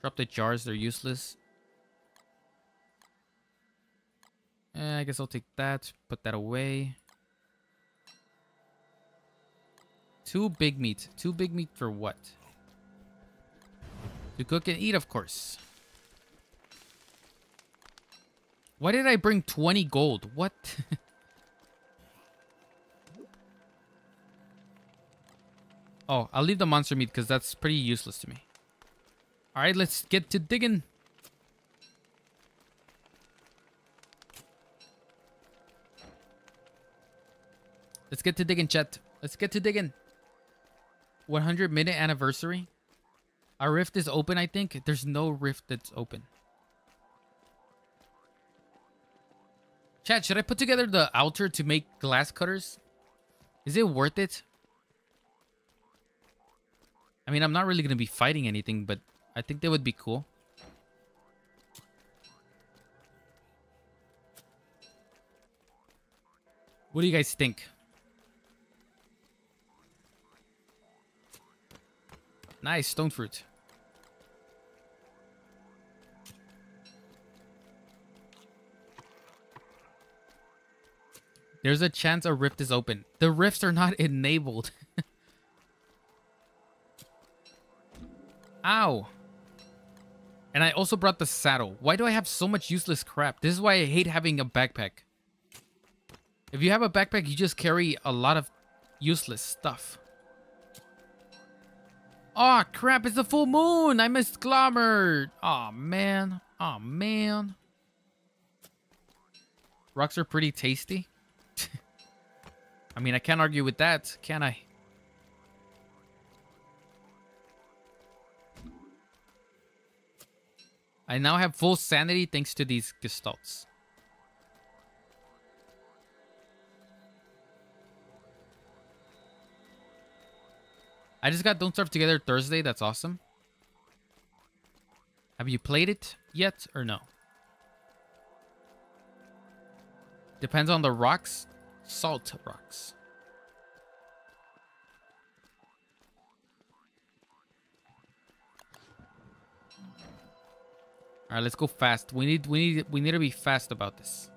Speaker 1: Drop the jars, they're useless. Eh, I guess I'll take that, put that away. Two big meat. Two big meat for what? To cook and eat, of course. Why did I bring 20 gold? What? oh, I'll leave the monster meat because that's pretty useless to me. All right, let's get to digging. Let's get to digging, chat. Let's get to digging. 100 minute anniversary. Our rift is open, I think. There's no rift that's open. Chat, should I put together the altar to make glass cutters? Is it worth it? I mean, I'm not really going to be fighting anything, but I think that would be cool. What do you guys think? Nice, stone fruit. There's a chance a rift is open. The rifts are not enabled. Ow. And I also brought the saddle. Why do I have so much useless crap? This is why I hate having a backpack. If you have a backpack, you just carry a lot of useless stuff. Oh crap, it's a full moon! I missed Glommer! oh, man. oh, man. Rocks are pretty tasty. I mean, I can't argue with that, can I? I now have full sanity thanks to these gestalts. I just got Don't Starve Together Thursday. That's awesome. Have you played it yet or no? Depends on the rocks. Salt rocks. All right, let's go fast. We need we need we need to be fast about this.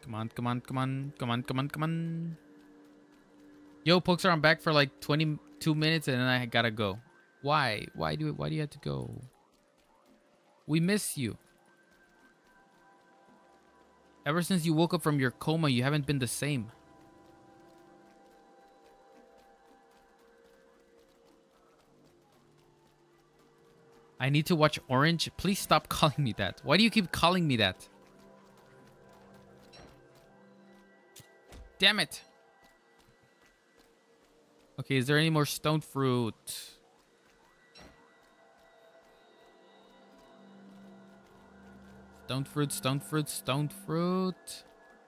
Speaker 1: Come on, come on, come on, come on, come on, come on. Yo, Poxar, I'm back for like 22 minutes and then I gotta go. Why? Why do? Why do you have to go? We miss you. Ever since you woke up from your coma, you haven't been the same. I need to watch Orange. Please stop calling me that. Why do you keep calling me that? Damn it. Okay, is there any more stone fruit? Stone fruit, stone fruit, stone fruit.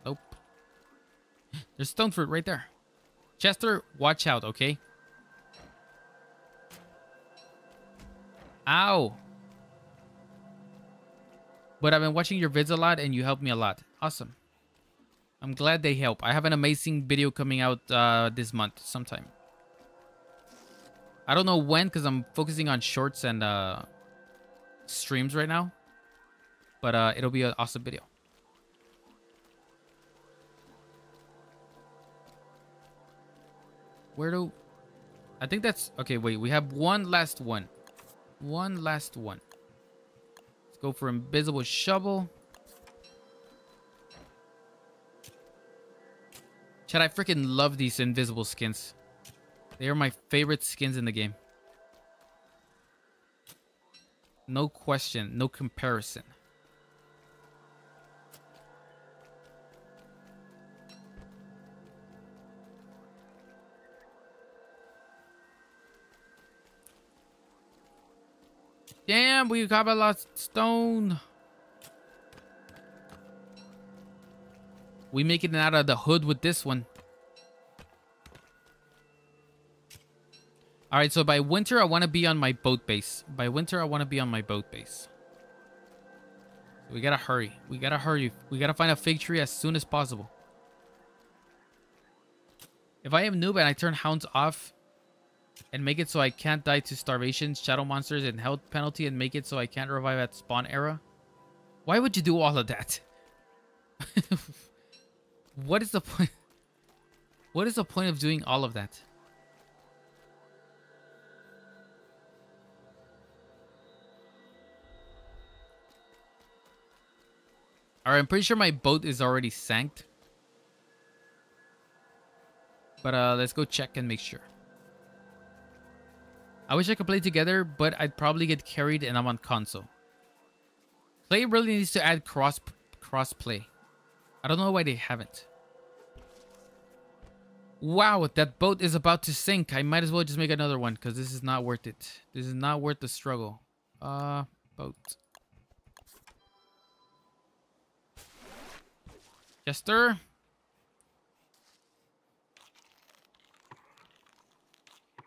Speaker 1: Nope. There's stone fruit right there. Chester, watch out, okay? Ow. But I've been watching your vids a lot and you helped me a lot. Awesome. I'm glad they help. I have an amazing video coming out uh, this month sometime. I don't know when because I'm focusing on shorts and uh, streams right now. But uh, it'll be an awesome video. Where do... I think that's... Okay, wait. We have one last one. One last one. Let's go for invisible shovel. Chad, I freaking love these invisible skins. They are my favorite skins in the game. No question, no comparison. Damn, we got a lot of stone. We making it out of the hood with this one. All right, so by winter, I want to be on my boat base. By winter, I want to be on my boat base. We gotta hurry. We gotta hurry. We gotta find a fig tree as soon as possible. If I am noob and I turn hounds off and make it so I can't die to starvation, shadow monsters, and health penalty, and make it so I can't revive at spawn era, why would you do all of that? what is the point? What is the point of doing all of that? Alright, I'm pretty sure my boat is already sank. But uh, let's go check and make sure. I wish I could play together, but I'd probably get carried and I'm on console. Klei really needs to add cross play. I don't know why they haven't. Wow, that boat is about to sink. I might as well just make another one because this is not worth it. This is not worth the struggle. Uh, boat. Jester?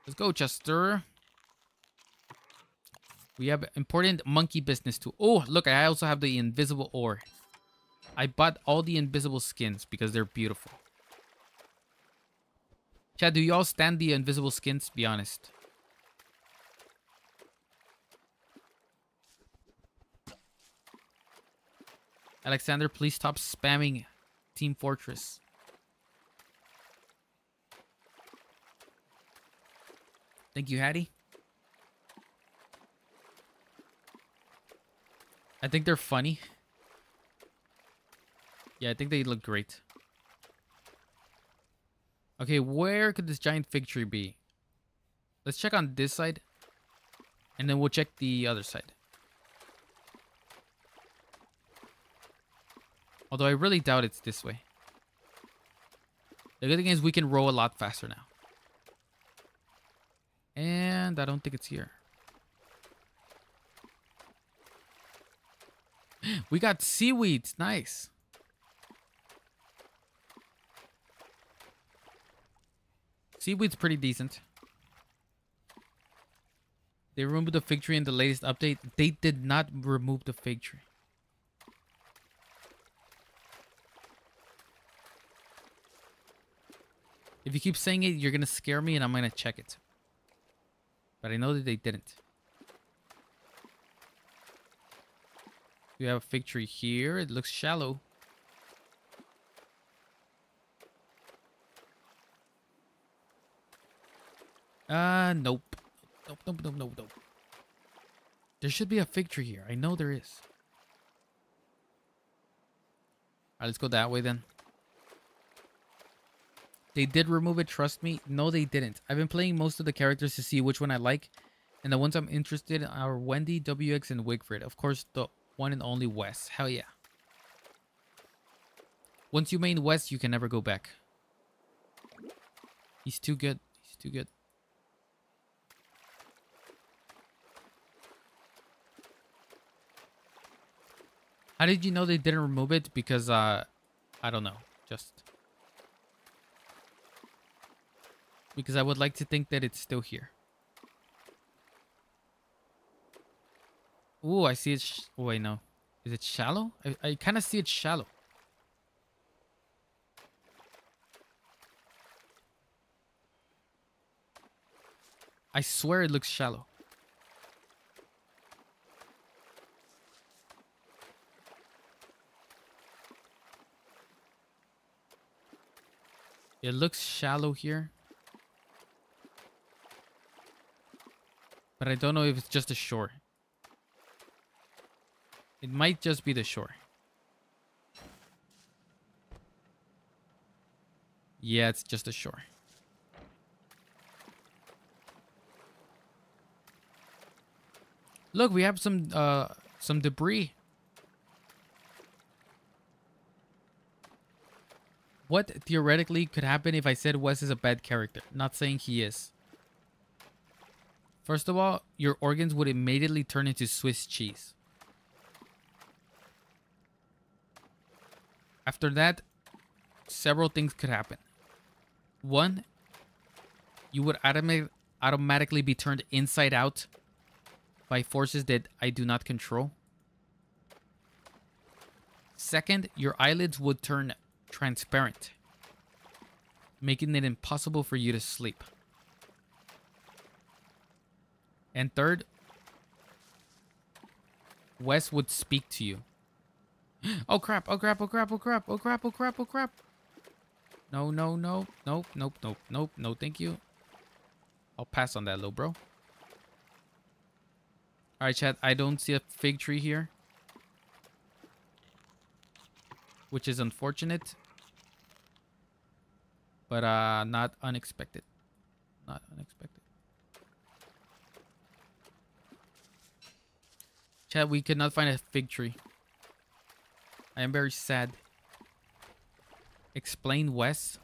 Speaker 1: Let's go, Chester. We have important monkey business too. Oh, look, I also have the invisible ore. I bought all the invisible skins because they're beautiful. Chad, do y'all stand the invisible skins? Be honest. Alexander, please stop spamming Team Fortress. Thank you, Hattie. I think they're funny. Yeah, I think they look great. Okay, where could this giant fig tree be? Let's check on this side. And then we'll check the other side. Although I really doubt it's this way. The good thing is we can row a lot faster now. And I don't think it's here. We got seaweeds. Nice. Seaweed's pretty decent. They removed the fig tree in the latest update. They did not remove the fig tree. If you keep saying it, you're going to scare me and I'm going to check it. But I know that they didn't. We have a fig tree here. It looks shallow. Uh, nope. Nope, nope, nope, nope, nope. There should be a fig tree here. I know there is. Alright, let's go that way then. They did remove it, trust me. No, they didn't. I've been playing most of the characters to see which one I like. And the ones I'm interested in are Wendy, WX, and Wigfrid. Of course, the one and only Wes. Hell yeah. Once you main Wes, you can never go back. He's too good. He's too good. How did you know they didn't remove it? Because, uh, I don't know. Just... Because I would like to think that it's still here. Ooh, I see it. oh, wait, no. Is it shallow? I, I kind of see it shallow. I swear it looks shallow. It looks shallow here. But I don't know if it's just a shore. It might just be the shore. Yeah, it's just the shore. Look, we have some uh some debris. What theoretically could happen if I said Wes is a bad character? Not saying he is. First of all, your organs would immediately turn into Swiss cheese. After that, several things could happen. One, you would automatic, automatically be turned inside out by forces that I do not control. Second, your eyelids would turn transparent, making it impossible for you to sleep. And third, Wes would speak to you. Oh crap, oh crap, oh crap, oh crap, oh crap, oh crap, oh crap. No, no, no, nope, nope, nope, nope, no, thank you. I'll pass on that, little bro. Alright, chat, I don't see a fig tree here. Which is unfortunate. But uh not unexpected. Not unexpected. Chat, we could not find a fig tree. I am very sad. Explain Wes.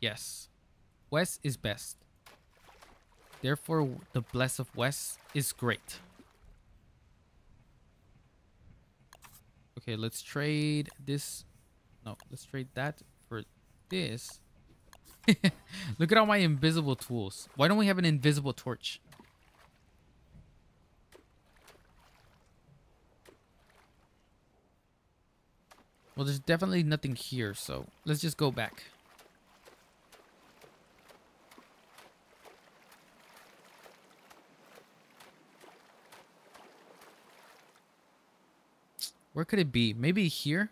Speaker 1: Yes. Wes is best. Therefore, the bless of Wes is great. Okay, let's trade this. No, let's trade that for this. Look at all my invisible tools. Why don't we have an invisible torch? Well, there's definitely nothing here, so let's just go back. Where could it be? Maybe here?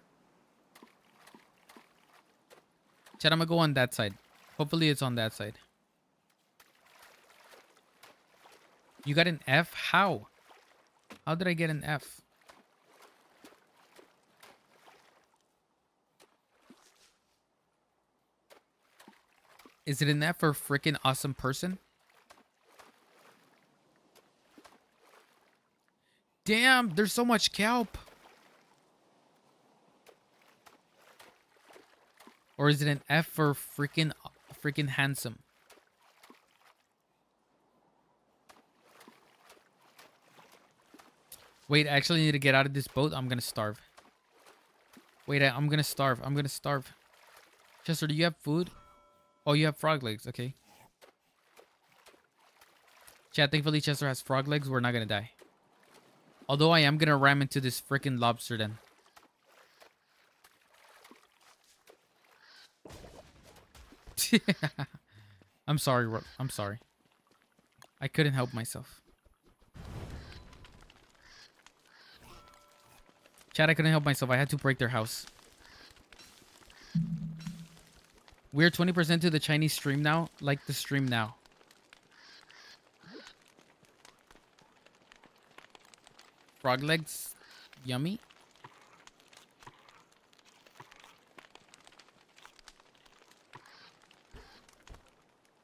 Speaker 1: Chad, I'm gonna go on that side. Hopefully it's on that side. You got an F? How? How did I get an F? Is it an F for freaking awesome person? Damn, there's so much kelp. Or is it an F for freaking freaking handsome? Wait, I actually need to get out of this boat. I'm gonna starve. Wait, I, I'm gonna starve. I'm gonna starve. Chester, do you have food? Oh, you have frog legs. Okay. Chad, thankfully Chester has frog legs. We're not gonna die. Although I am gonna ram into this freaking lobster then. I'm sorry, I'm sorry. I couldn't help myself. Chad, I couldn't help myself. I had to break their house. We're 20% to the Chinese stream now. Like the stream now. Frog legs. Yummy.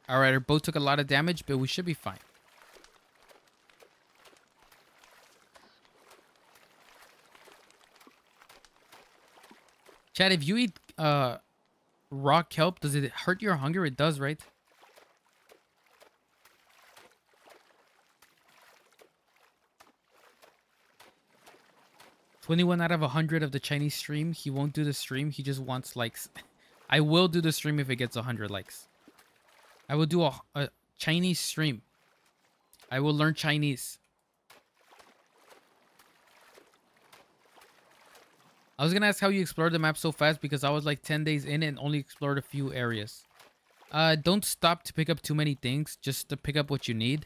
Speaker 1: Alright, our boat took a lot of damage, but we should be fine. Chad, if you eat uh raw kelp, does it hurt your hunger? It does, right? Twenty-one out of hundred of the Chinese stream. He won't do the stream. He just wants likes. I will do the stream if it gets hundred likes. I will do a, a Chinese stream. I will learn Chinese. I was gonna ask how you explored the map so fast because I was like 10 days in and only explored a few areas. Uh, don't stop to pick up too many things, just to pick up what you need.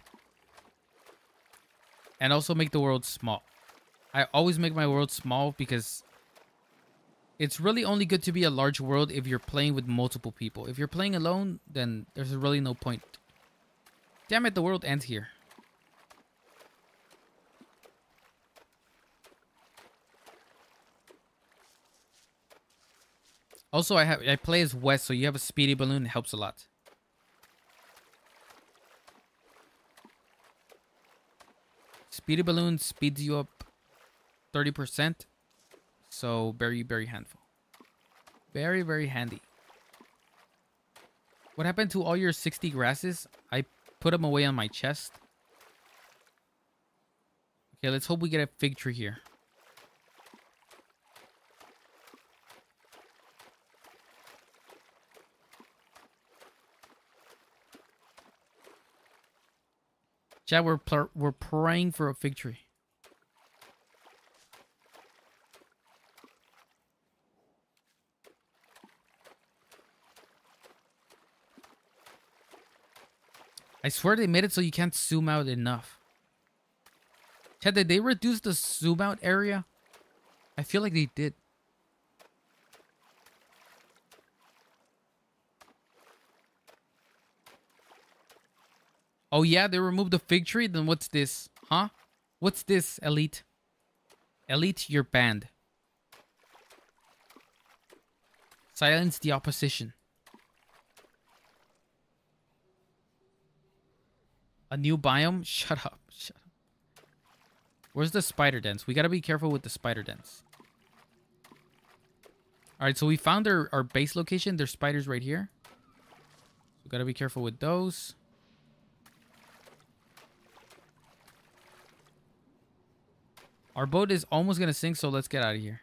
Speaker 1: And also make the world small. I always make my world small because it's really only good to be a large world if you're playing with multiple people. If you're playing alone, then there's really no point. Damn it, the world ends here. Also, I have I play as Wes, so you have a speedy balloon. It helps a lot. Speedy balloon speeds you up 30%. So very, very handful. Very, very handy. What happened to all your 60 grasses? I put them away on my chest. Okay, let's hope we get a fig tree here. Chat, we're we're praying for a fig tree. I swear they made it so you can't zoom out enough. Chad, did they reduce the zoom out area? I feel like they did. Oh yeah, they removed the fig tree? Then what's this? Huh? What's this, Elite? Elite, you're banned. Silence the opposition. A new biome? Shut up. Shut up. Where's the spider dens? We gotta be careful with the spider dens. Alright, so we found our, our base location. There's spiders right here. We gotta be careful with those. Our boat is almost gonna sink, so let's get out of here.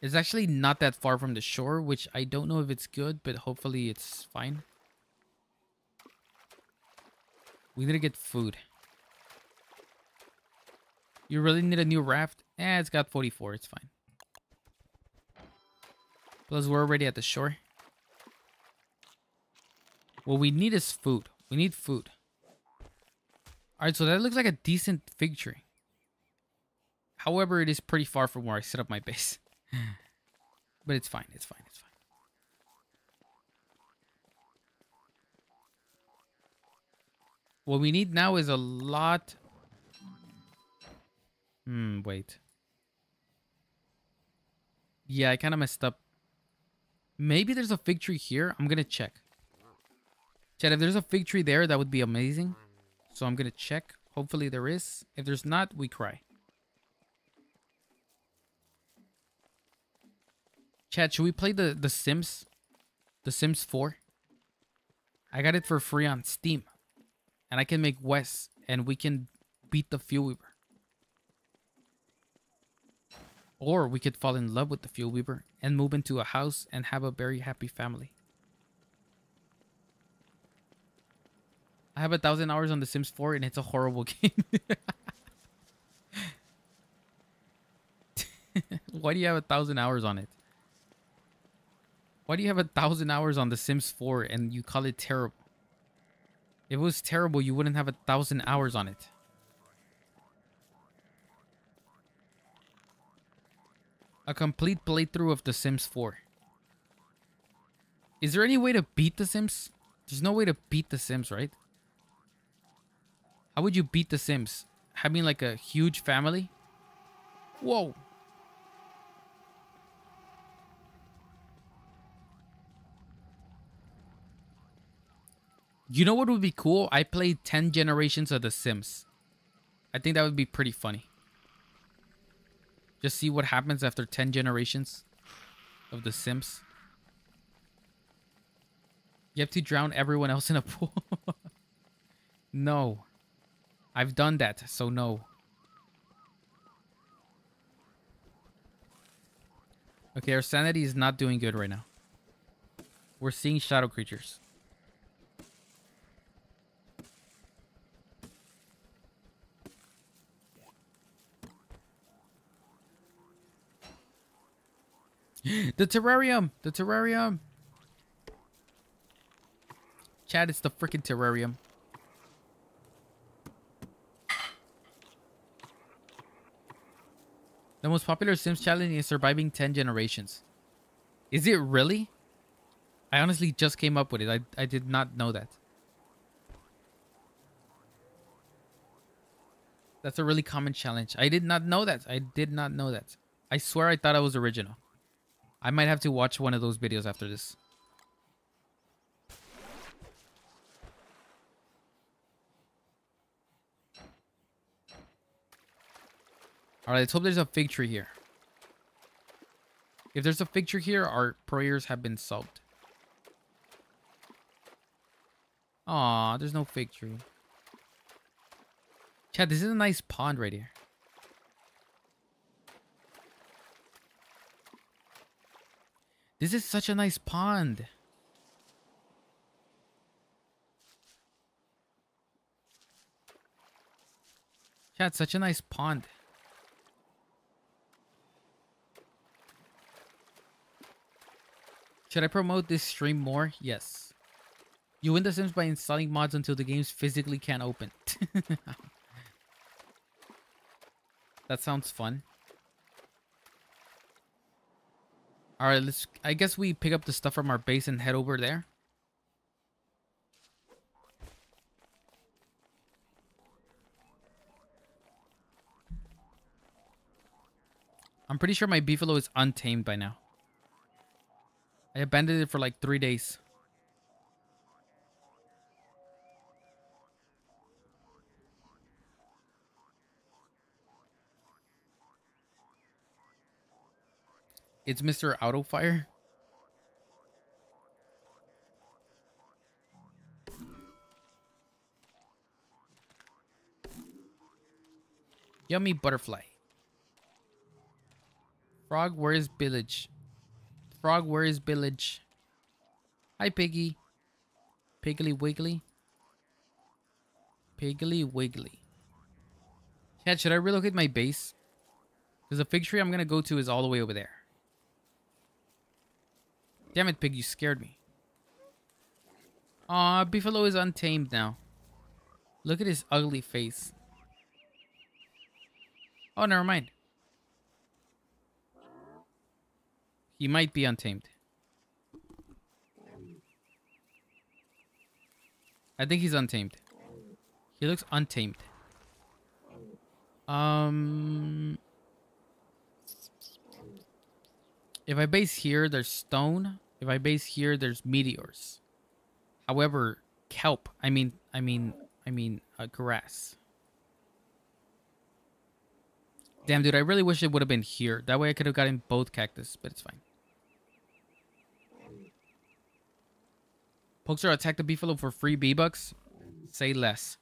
Speaker 1: It's actually not that far from the shore, which I don't know if it's good, but hopefully it's fine. We need to get food. You really need a new raft? Eh, it's got 44. It's fine. Plus, we're already at the shore. What we need is food. We need food. Alright, so that looks like a decent fig tree. However, it is pretty far from where I set up my base. but it's fine. It's fine. It's fine. What we need now is a lot. Hmm, wait. Yeah, I kind of messed up. Maybe there's a fig tree here. I'm going to check. Chad, if there's a fig tree there, that would be amazing. So I'm going to check. Hopefully there is. If there's not, we cry. Chad, should we play the, the Sims? The Sims 4? I got it for free on Steam and I can make Wes and we can beat the Fuel Weaver. Or we could fall in love with the Fuel Weaver and move into a house and have a very happy family. I have a thousand hours on The Sims 4 and it's a horrible game. Why do you have a thousand hours on it? Why do you have a thousand hours on The Sims 4 and you call it terrible? If it was terrible, you wouldn't have a thousand hours on it. A complete playthrough of The Sims 4. Is there any way to beat The Sims? There's no way to beat The Sims, right? How would you beat The Sims? Having like a huge family? Whoa. You know what would be cool? I played 10 generations of The Sims. I think that would be pretty funny. Just see what happens after 10 generations of The Sims. You have to drown everyone else in a pool. no. I've done that, so no. Okay, our sanity is not doing good right now. We're seeing shadow creatures. the terrarium! The terrarium! Chad, it's the freaking terrarium. The most popular Sims challenge is surviving 10 generations. Is it really? I honestly just came up with it. I, I did not know that. That's a really common challenge. I did not know that. I did not know that. I swear I thought I was original. I might have to watch one of those videos after this. Alright, let's hope there's a fig tree here. If there's a fig tree here, our prayers have been solved. Aw, there's no fig tree. Chad, this is a nice pond right here. This is such a nice pond. Chad, such a nice pond. Should I promote this stream more? Yes. You win The Sims by installing mods until the games physically can't open. that sounds fun. Alright, let's... I guess we pick up the stuff from our base and head over there. I'm pretty sure my beefalo is untamed by now. I abandoned it for like three days. It's Mr. Auto Fire. Yummy butterfly. Frog, where is village? Frog, where is village? Hi, Piggy. Piggly Wiggly. Piggly Wiggly. Yeah, should I relocate my base? Because the fig tree I'm going to go to is all the way over there. Damn it, Pig, you scared me. Aw, Beefalo is untamed now. Look at his ugly face. Oh, never mind. He might be untamed. I think he's untamed. He looks untamed. Um... If I base here, there's stone. If I base here, there's meteors. However, kelp, I mean, I mean, I mean, uh, grass. Damn, dude, I really wish it would have been here. That way I could have gotten both cactus, but it's fine. Pokester attack the beefalo for free B-Bucks? Say less.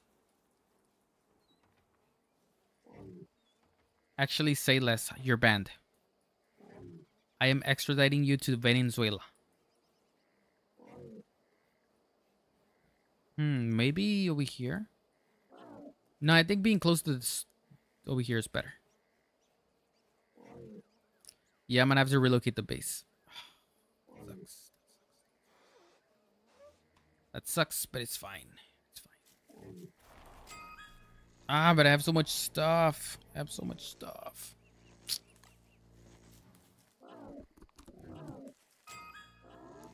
Speaker 1: Actually, say less. You're banned. I am extraditing you to Venezuela. Hmm, maybe over here? No, I think being close to this over here is better. Yeah, I'm gonna have to relocate the base. That sucks, but it's fine. It's fine. Ah, but I have so much stuff. I have so much stuff.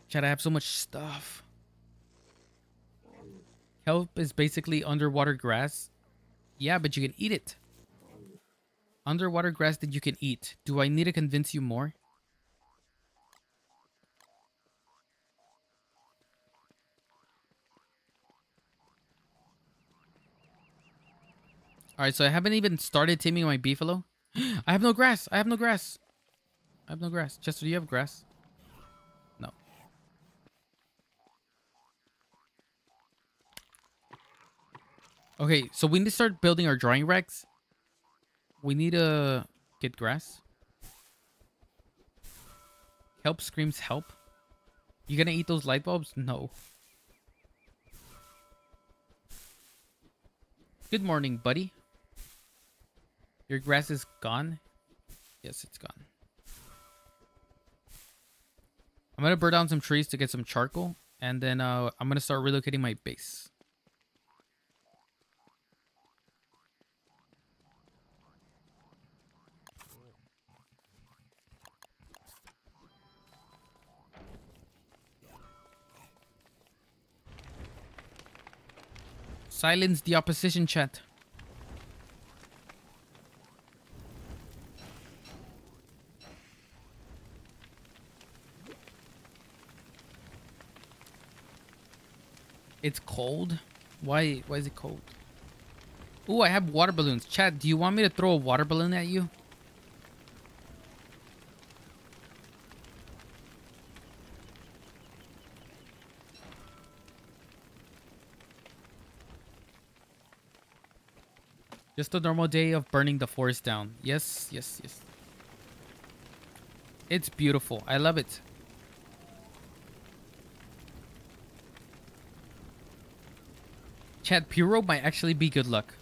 Speaker 1: Chad, I have so much stuff. Kelp is basically underwater grass. Yeah, but you can eat it. Underwater grass that you can eat. Do I need to convince you more? Alright, so I haven't even started taming my beefalo. I have no grass. I have no grass. I have no grass. Chester, do you have grass? No. Okay, so we need to start building our drying racks. We need to get grass. Help screams help. You gonna eat those light bulbs? No. Good morning, buddy. Your grass is gone? Yes, it's gone. I'm gonna burn down some trees to get some charcoal, and then uh, I'm gonna start relocating my base. Silence the opposition chat. It's cold? Why why is it cold? Ooh, I have water balloons. Chat, do you want me to throw a water balloon at you? Just a normal day of burning the forest down. Yes, yes, yes. It's beautiful. I love it. Chad Puro might actually be good luck.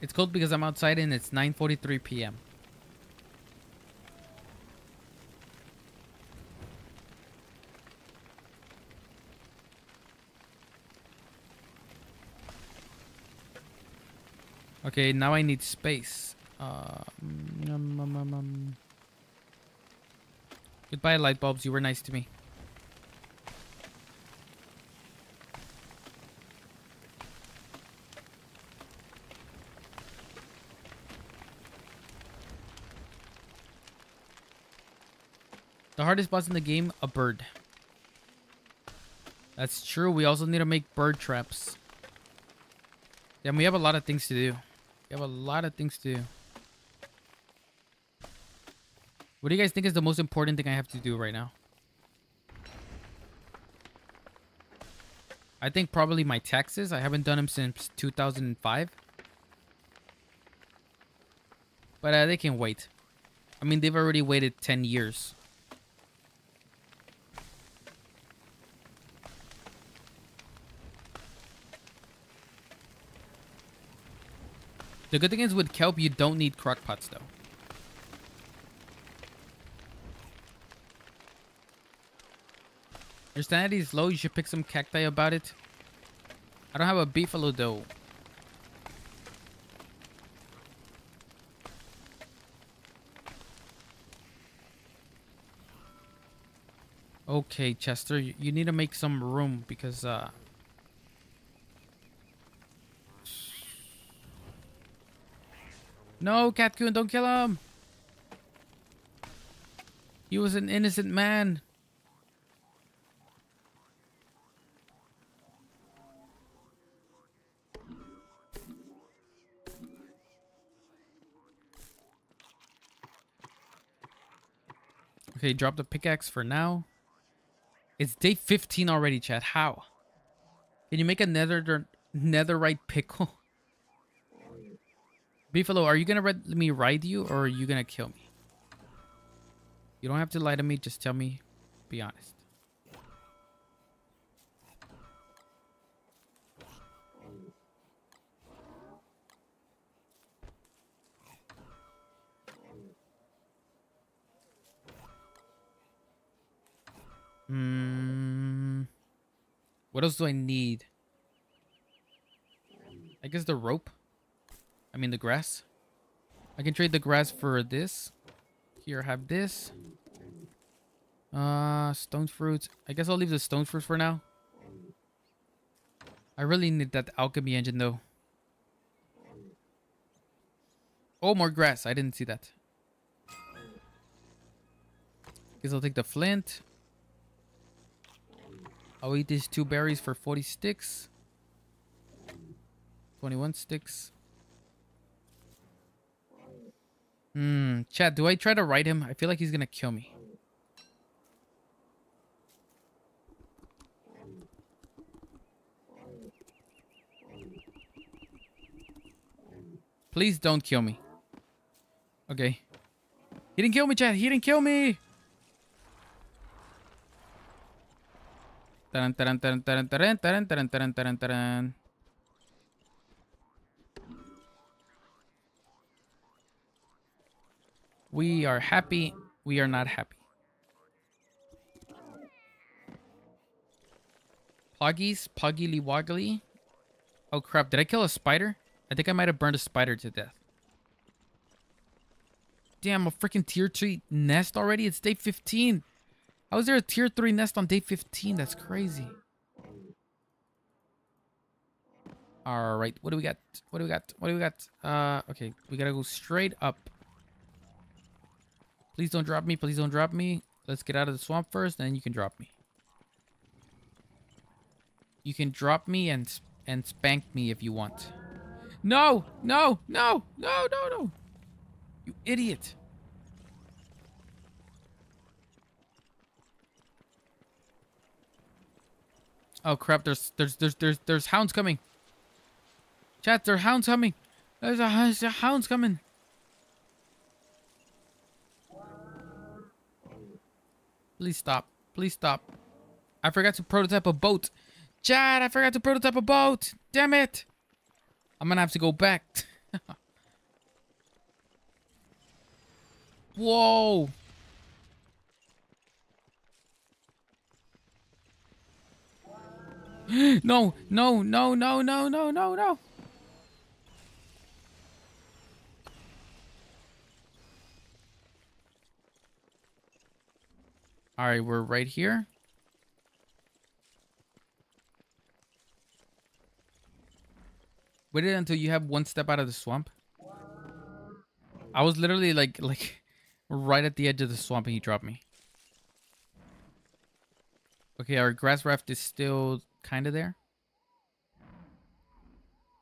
Speaker 1: It's cold because I'm outside and it's 9:43 p.m. Okay, now I need space. Uh, um, um, um. Goodbye, light bulbs. You were nice to me. Hardest boss in the game, a bird. That's true. We also need to make bird traps. Yeah, we have a lot of things to do. We have a lot of things to do. What do you guys think is the most important thing I have to do right now? I think probably my taxes. I haven't done them since 2005. But uh, they can wait. I mean, they've already waited 10 years. The good thing is with kelp, you don't need crock pots, though. Your sanity is low. You should pick some cacti about it. I don't have a beefalo, though. Okay, Chester, you need to make some room because uh, No, Catcoon, don't kill him. He was an innocent man. Okay, drop the pickaxe for now. It's day 15 already, Chad. How? Can you make a nether netherite pickle? Beefalo, are you gonna let me ride you or are you gonna kill me? You don't have to lie to me, just tell me. Be honest. Hmm. What else do I need? I guess the rope. I mean the grass. I can trade the grass for this. Here, I have this. Uh, stone fruits. I guess I'll leave the stone fruits for now. I really need that alchemy engine though. Oh, more grass. I didn't see that. Guess I'll take the flint. I'll eat these two berries for 40 sticks. 21 sticks. Hmm. Chad, do I try to ride him? I feel like he's gonna kill me. Please don't kill me. Okay. He didn't kill me, Chad. He didn't kill me. Taran, taran, taran, taran, taran, taran, taran, taran, taran, taran. We are happy. We are not happy. Poggies, Poggily Woggly. Oh crap, did I kill a spider? I think I might have burned a spider to death. Damn, a freaking tier 3 nest already? It's day 15. How is there a tier 3 nest on day 15? That's crazy. Alright, what do we got? What do we got? What do we got? Uh, okay, we gotta go straight up. Please don't drop me. Please don't drop me. Let's get out of the swamp first, then you can drop me. You can drop me and and spank me if you want. No! No! No! No! No! No! You idiot! Oh crap! There's there's there's there's there's hounds coming. Chat, there are hounds coming. There's a, there's a hounds coming. Please stop. Please stop. I forgot to prototype a boat. Chad, I forgot to prototype a boat. Damn it. I'm gonna have to go back. Whoa. no, no, no, no, no, no, no, no. All right, we're right here. Wait until you have one step out of the swamp. I was literally like like right at the edge of the swamp and he dropped me. Okay, our grass raft is still kind of there.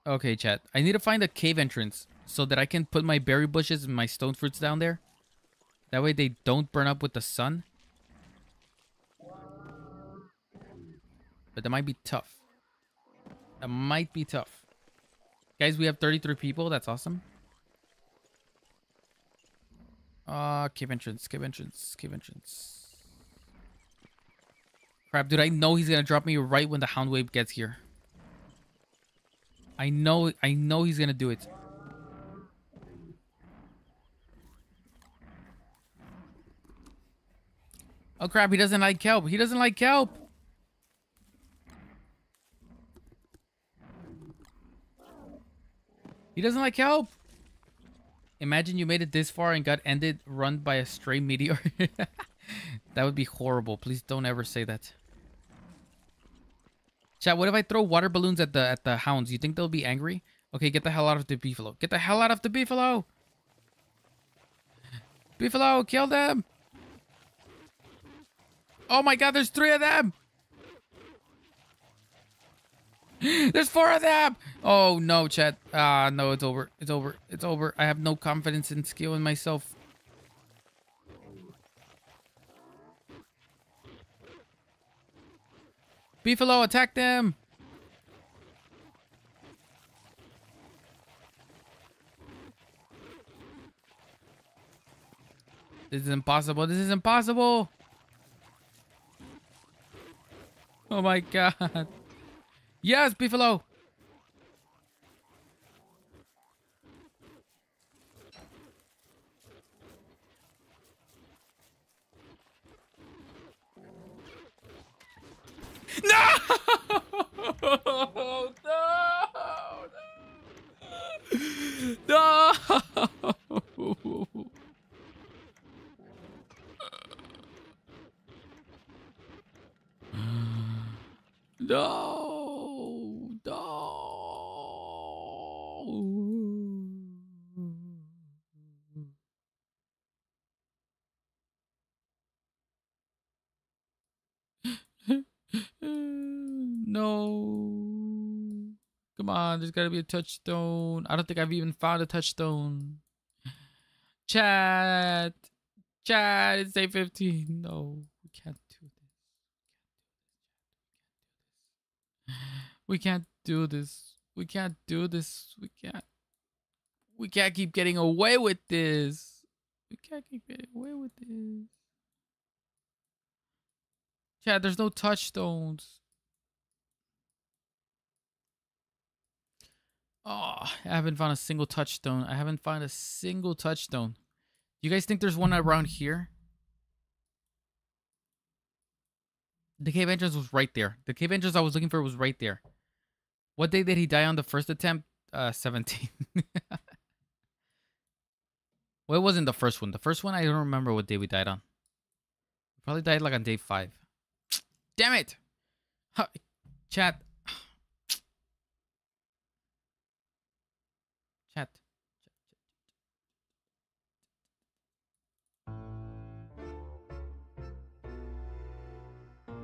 Speaker 1: Okay, chat. I need to find a cave entrance so that I can put my berry bushes and my stone fruits down there. That way they don't burn up with the sun. But that might be tough. That might be tough. Guys, we have 33 people. That's awesome. Uh, cave entrance, cave entrance, cave entrance. Crap, dude, I know he's gonna drop me right when the hound wave gets here. I know, I know he's gonna do it. Oh crap, he doesn't like kelp. He doesn't like kelp. He doesn't like help. Imagine you made it this far and got ended run by a stray meteor. that would be horrible. Please don't ever say that. Chat, what if I throw water balloons at the at the hounds? You think they'll be angry? Okay, get the hell out of the beefalo. Get the hell out of the beefalo! Beefalo, kill them! Oh my god, there's three of them! There's four of them! Oh no, chat. Ah, no, it's over. It's over. It's over. I have no confidence in skill in myself. Beefalo, attack them! This is impossible. This is impossible! Oh my god. Yes, Beefalo! No! no! No! No! no. There's gotta be a touchstone. I don't think I've even found a touchstone. Chat. Chat, it's day 15. No, we can't do this. We can't do this. We can't do this. We can't. We can't keep getting away with this. We can't keep getting away with this. Chat, there's no touchstones. Oh, I haven't found a single touchstone. I haven't found a single touchstone. You guys think there's one around here? The cave entrance was right there. The cave entrance I was looking for was right there. What day did he die on the first attempt? Uh, 17. well, it wasn't the first one. The first one, I don't remember what day we died on. Probably died like on day 5. Damn it! Chat.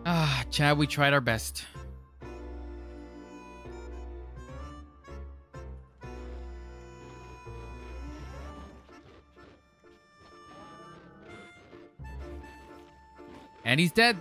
Speaker 1: Ah, Chad, we tried our best. And he's dead.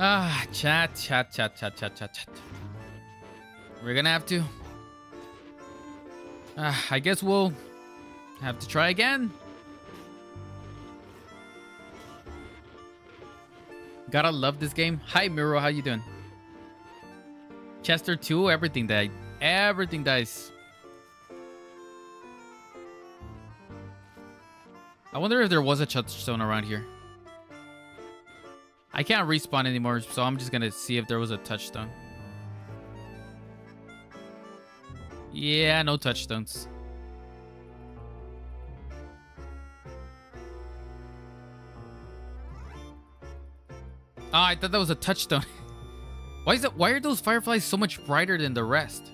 Speaker 1: Ah, chat, chat, chat, chat, chat, chat, chat. We're gonna have to. Ah, I guess we'll have to try again. Gotta love this game. Hi, Miro. How you doing? Chester 2, everything died. Everything dies. I wonder if there was a touchstone around here. I can't respawn anymore, so I'm just gonna see if there was a touchstone. Yeah, no touchstones. Oh, I thought that was a touchstone. why is that? Why are those fireflies so much brighter than the rest?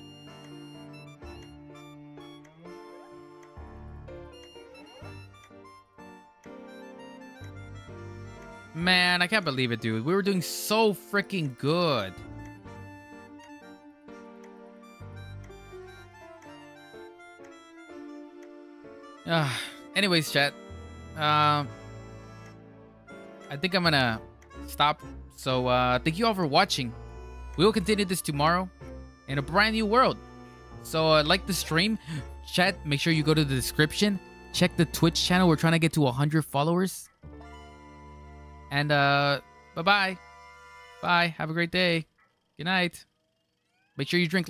Speaker 1: Man, I can't believe it, dude. We were doing so freaking good. Uh, anyways, chat. Um, I think I'm gonna stop. So, uh, thank you all for watching. We will continue this tomorrow in a brand new world. So, uh, like the stream, chat. Make sure you go to the description. Check the Twitch channel. We're trying to get to 100 followers. And uh, bye bye. Bye. Have a great day. Good night. Make sure you drink.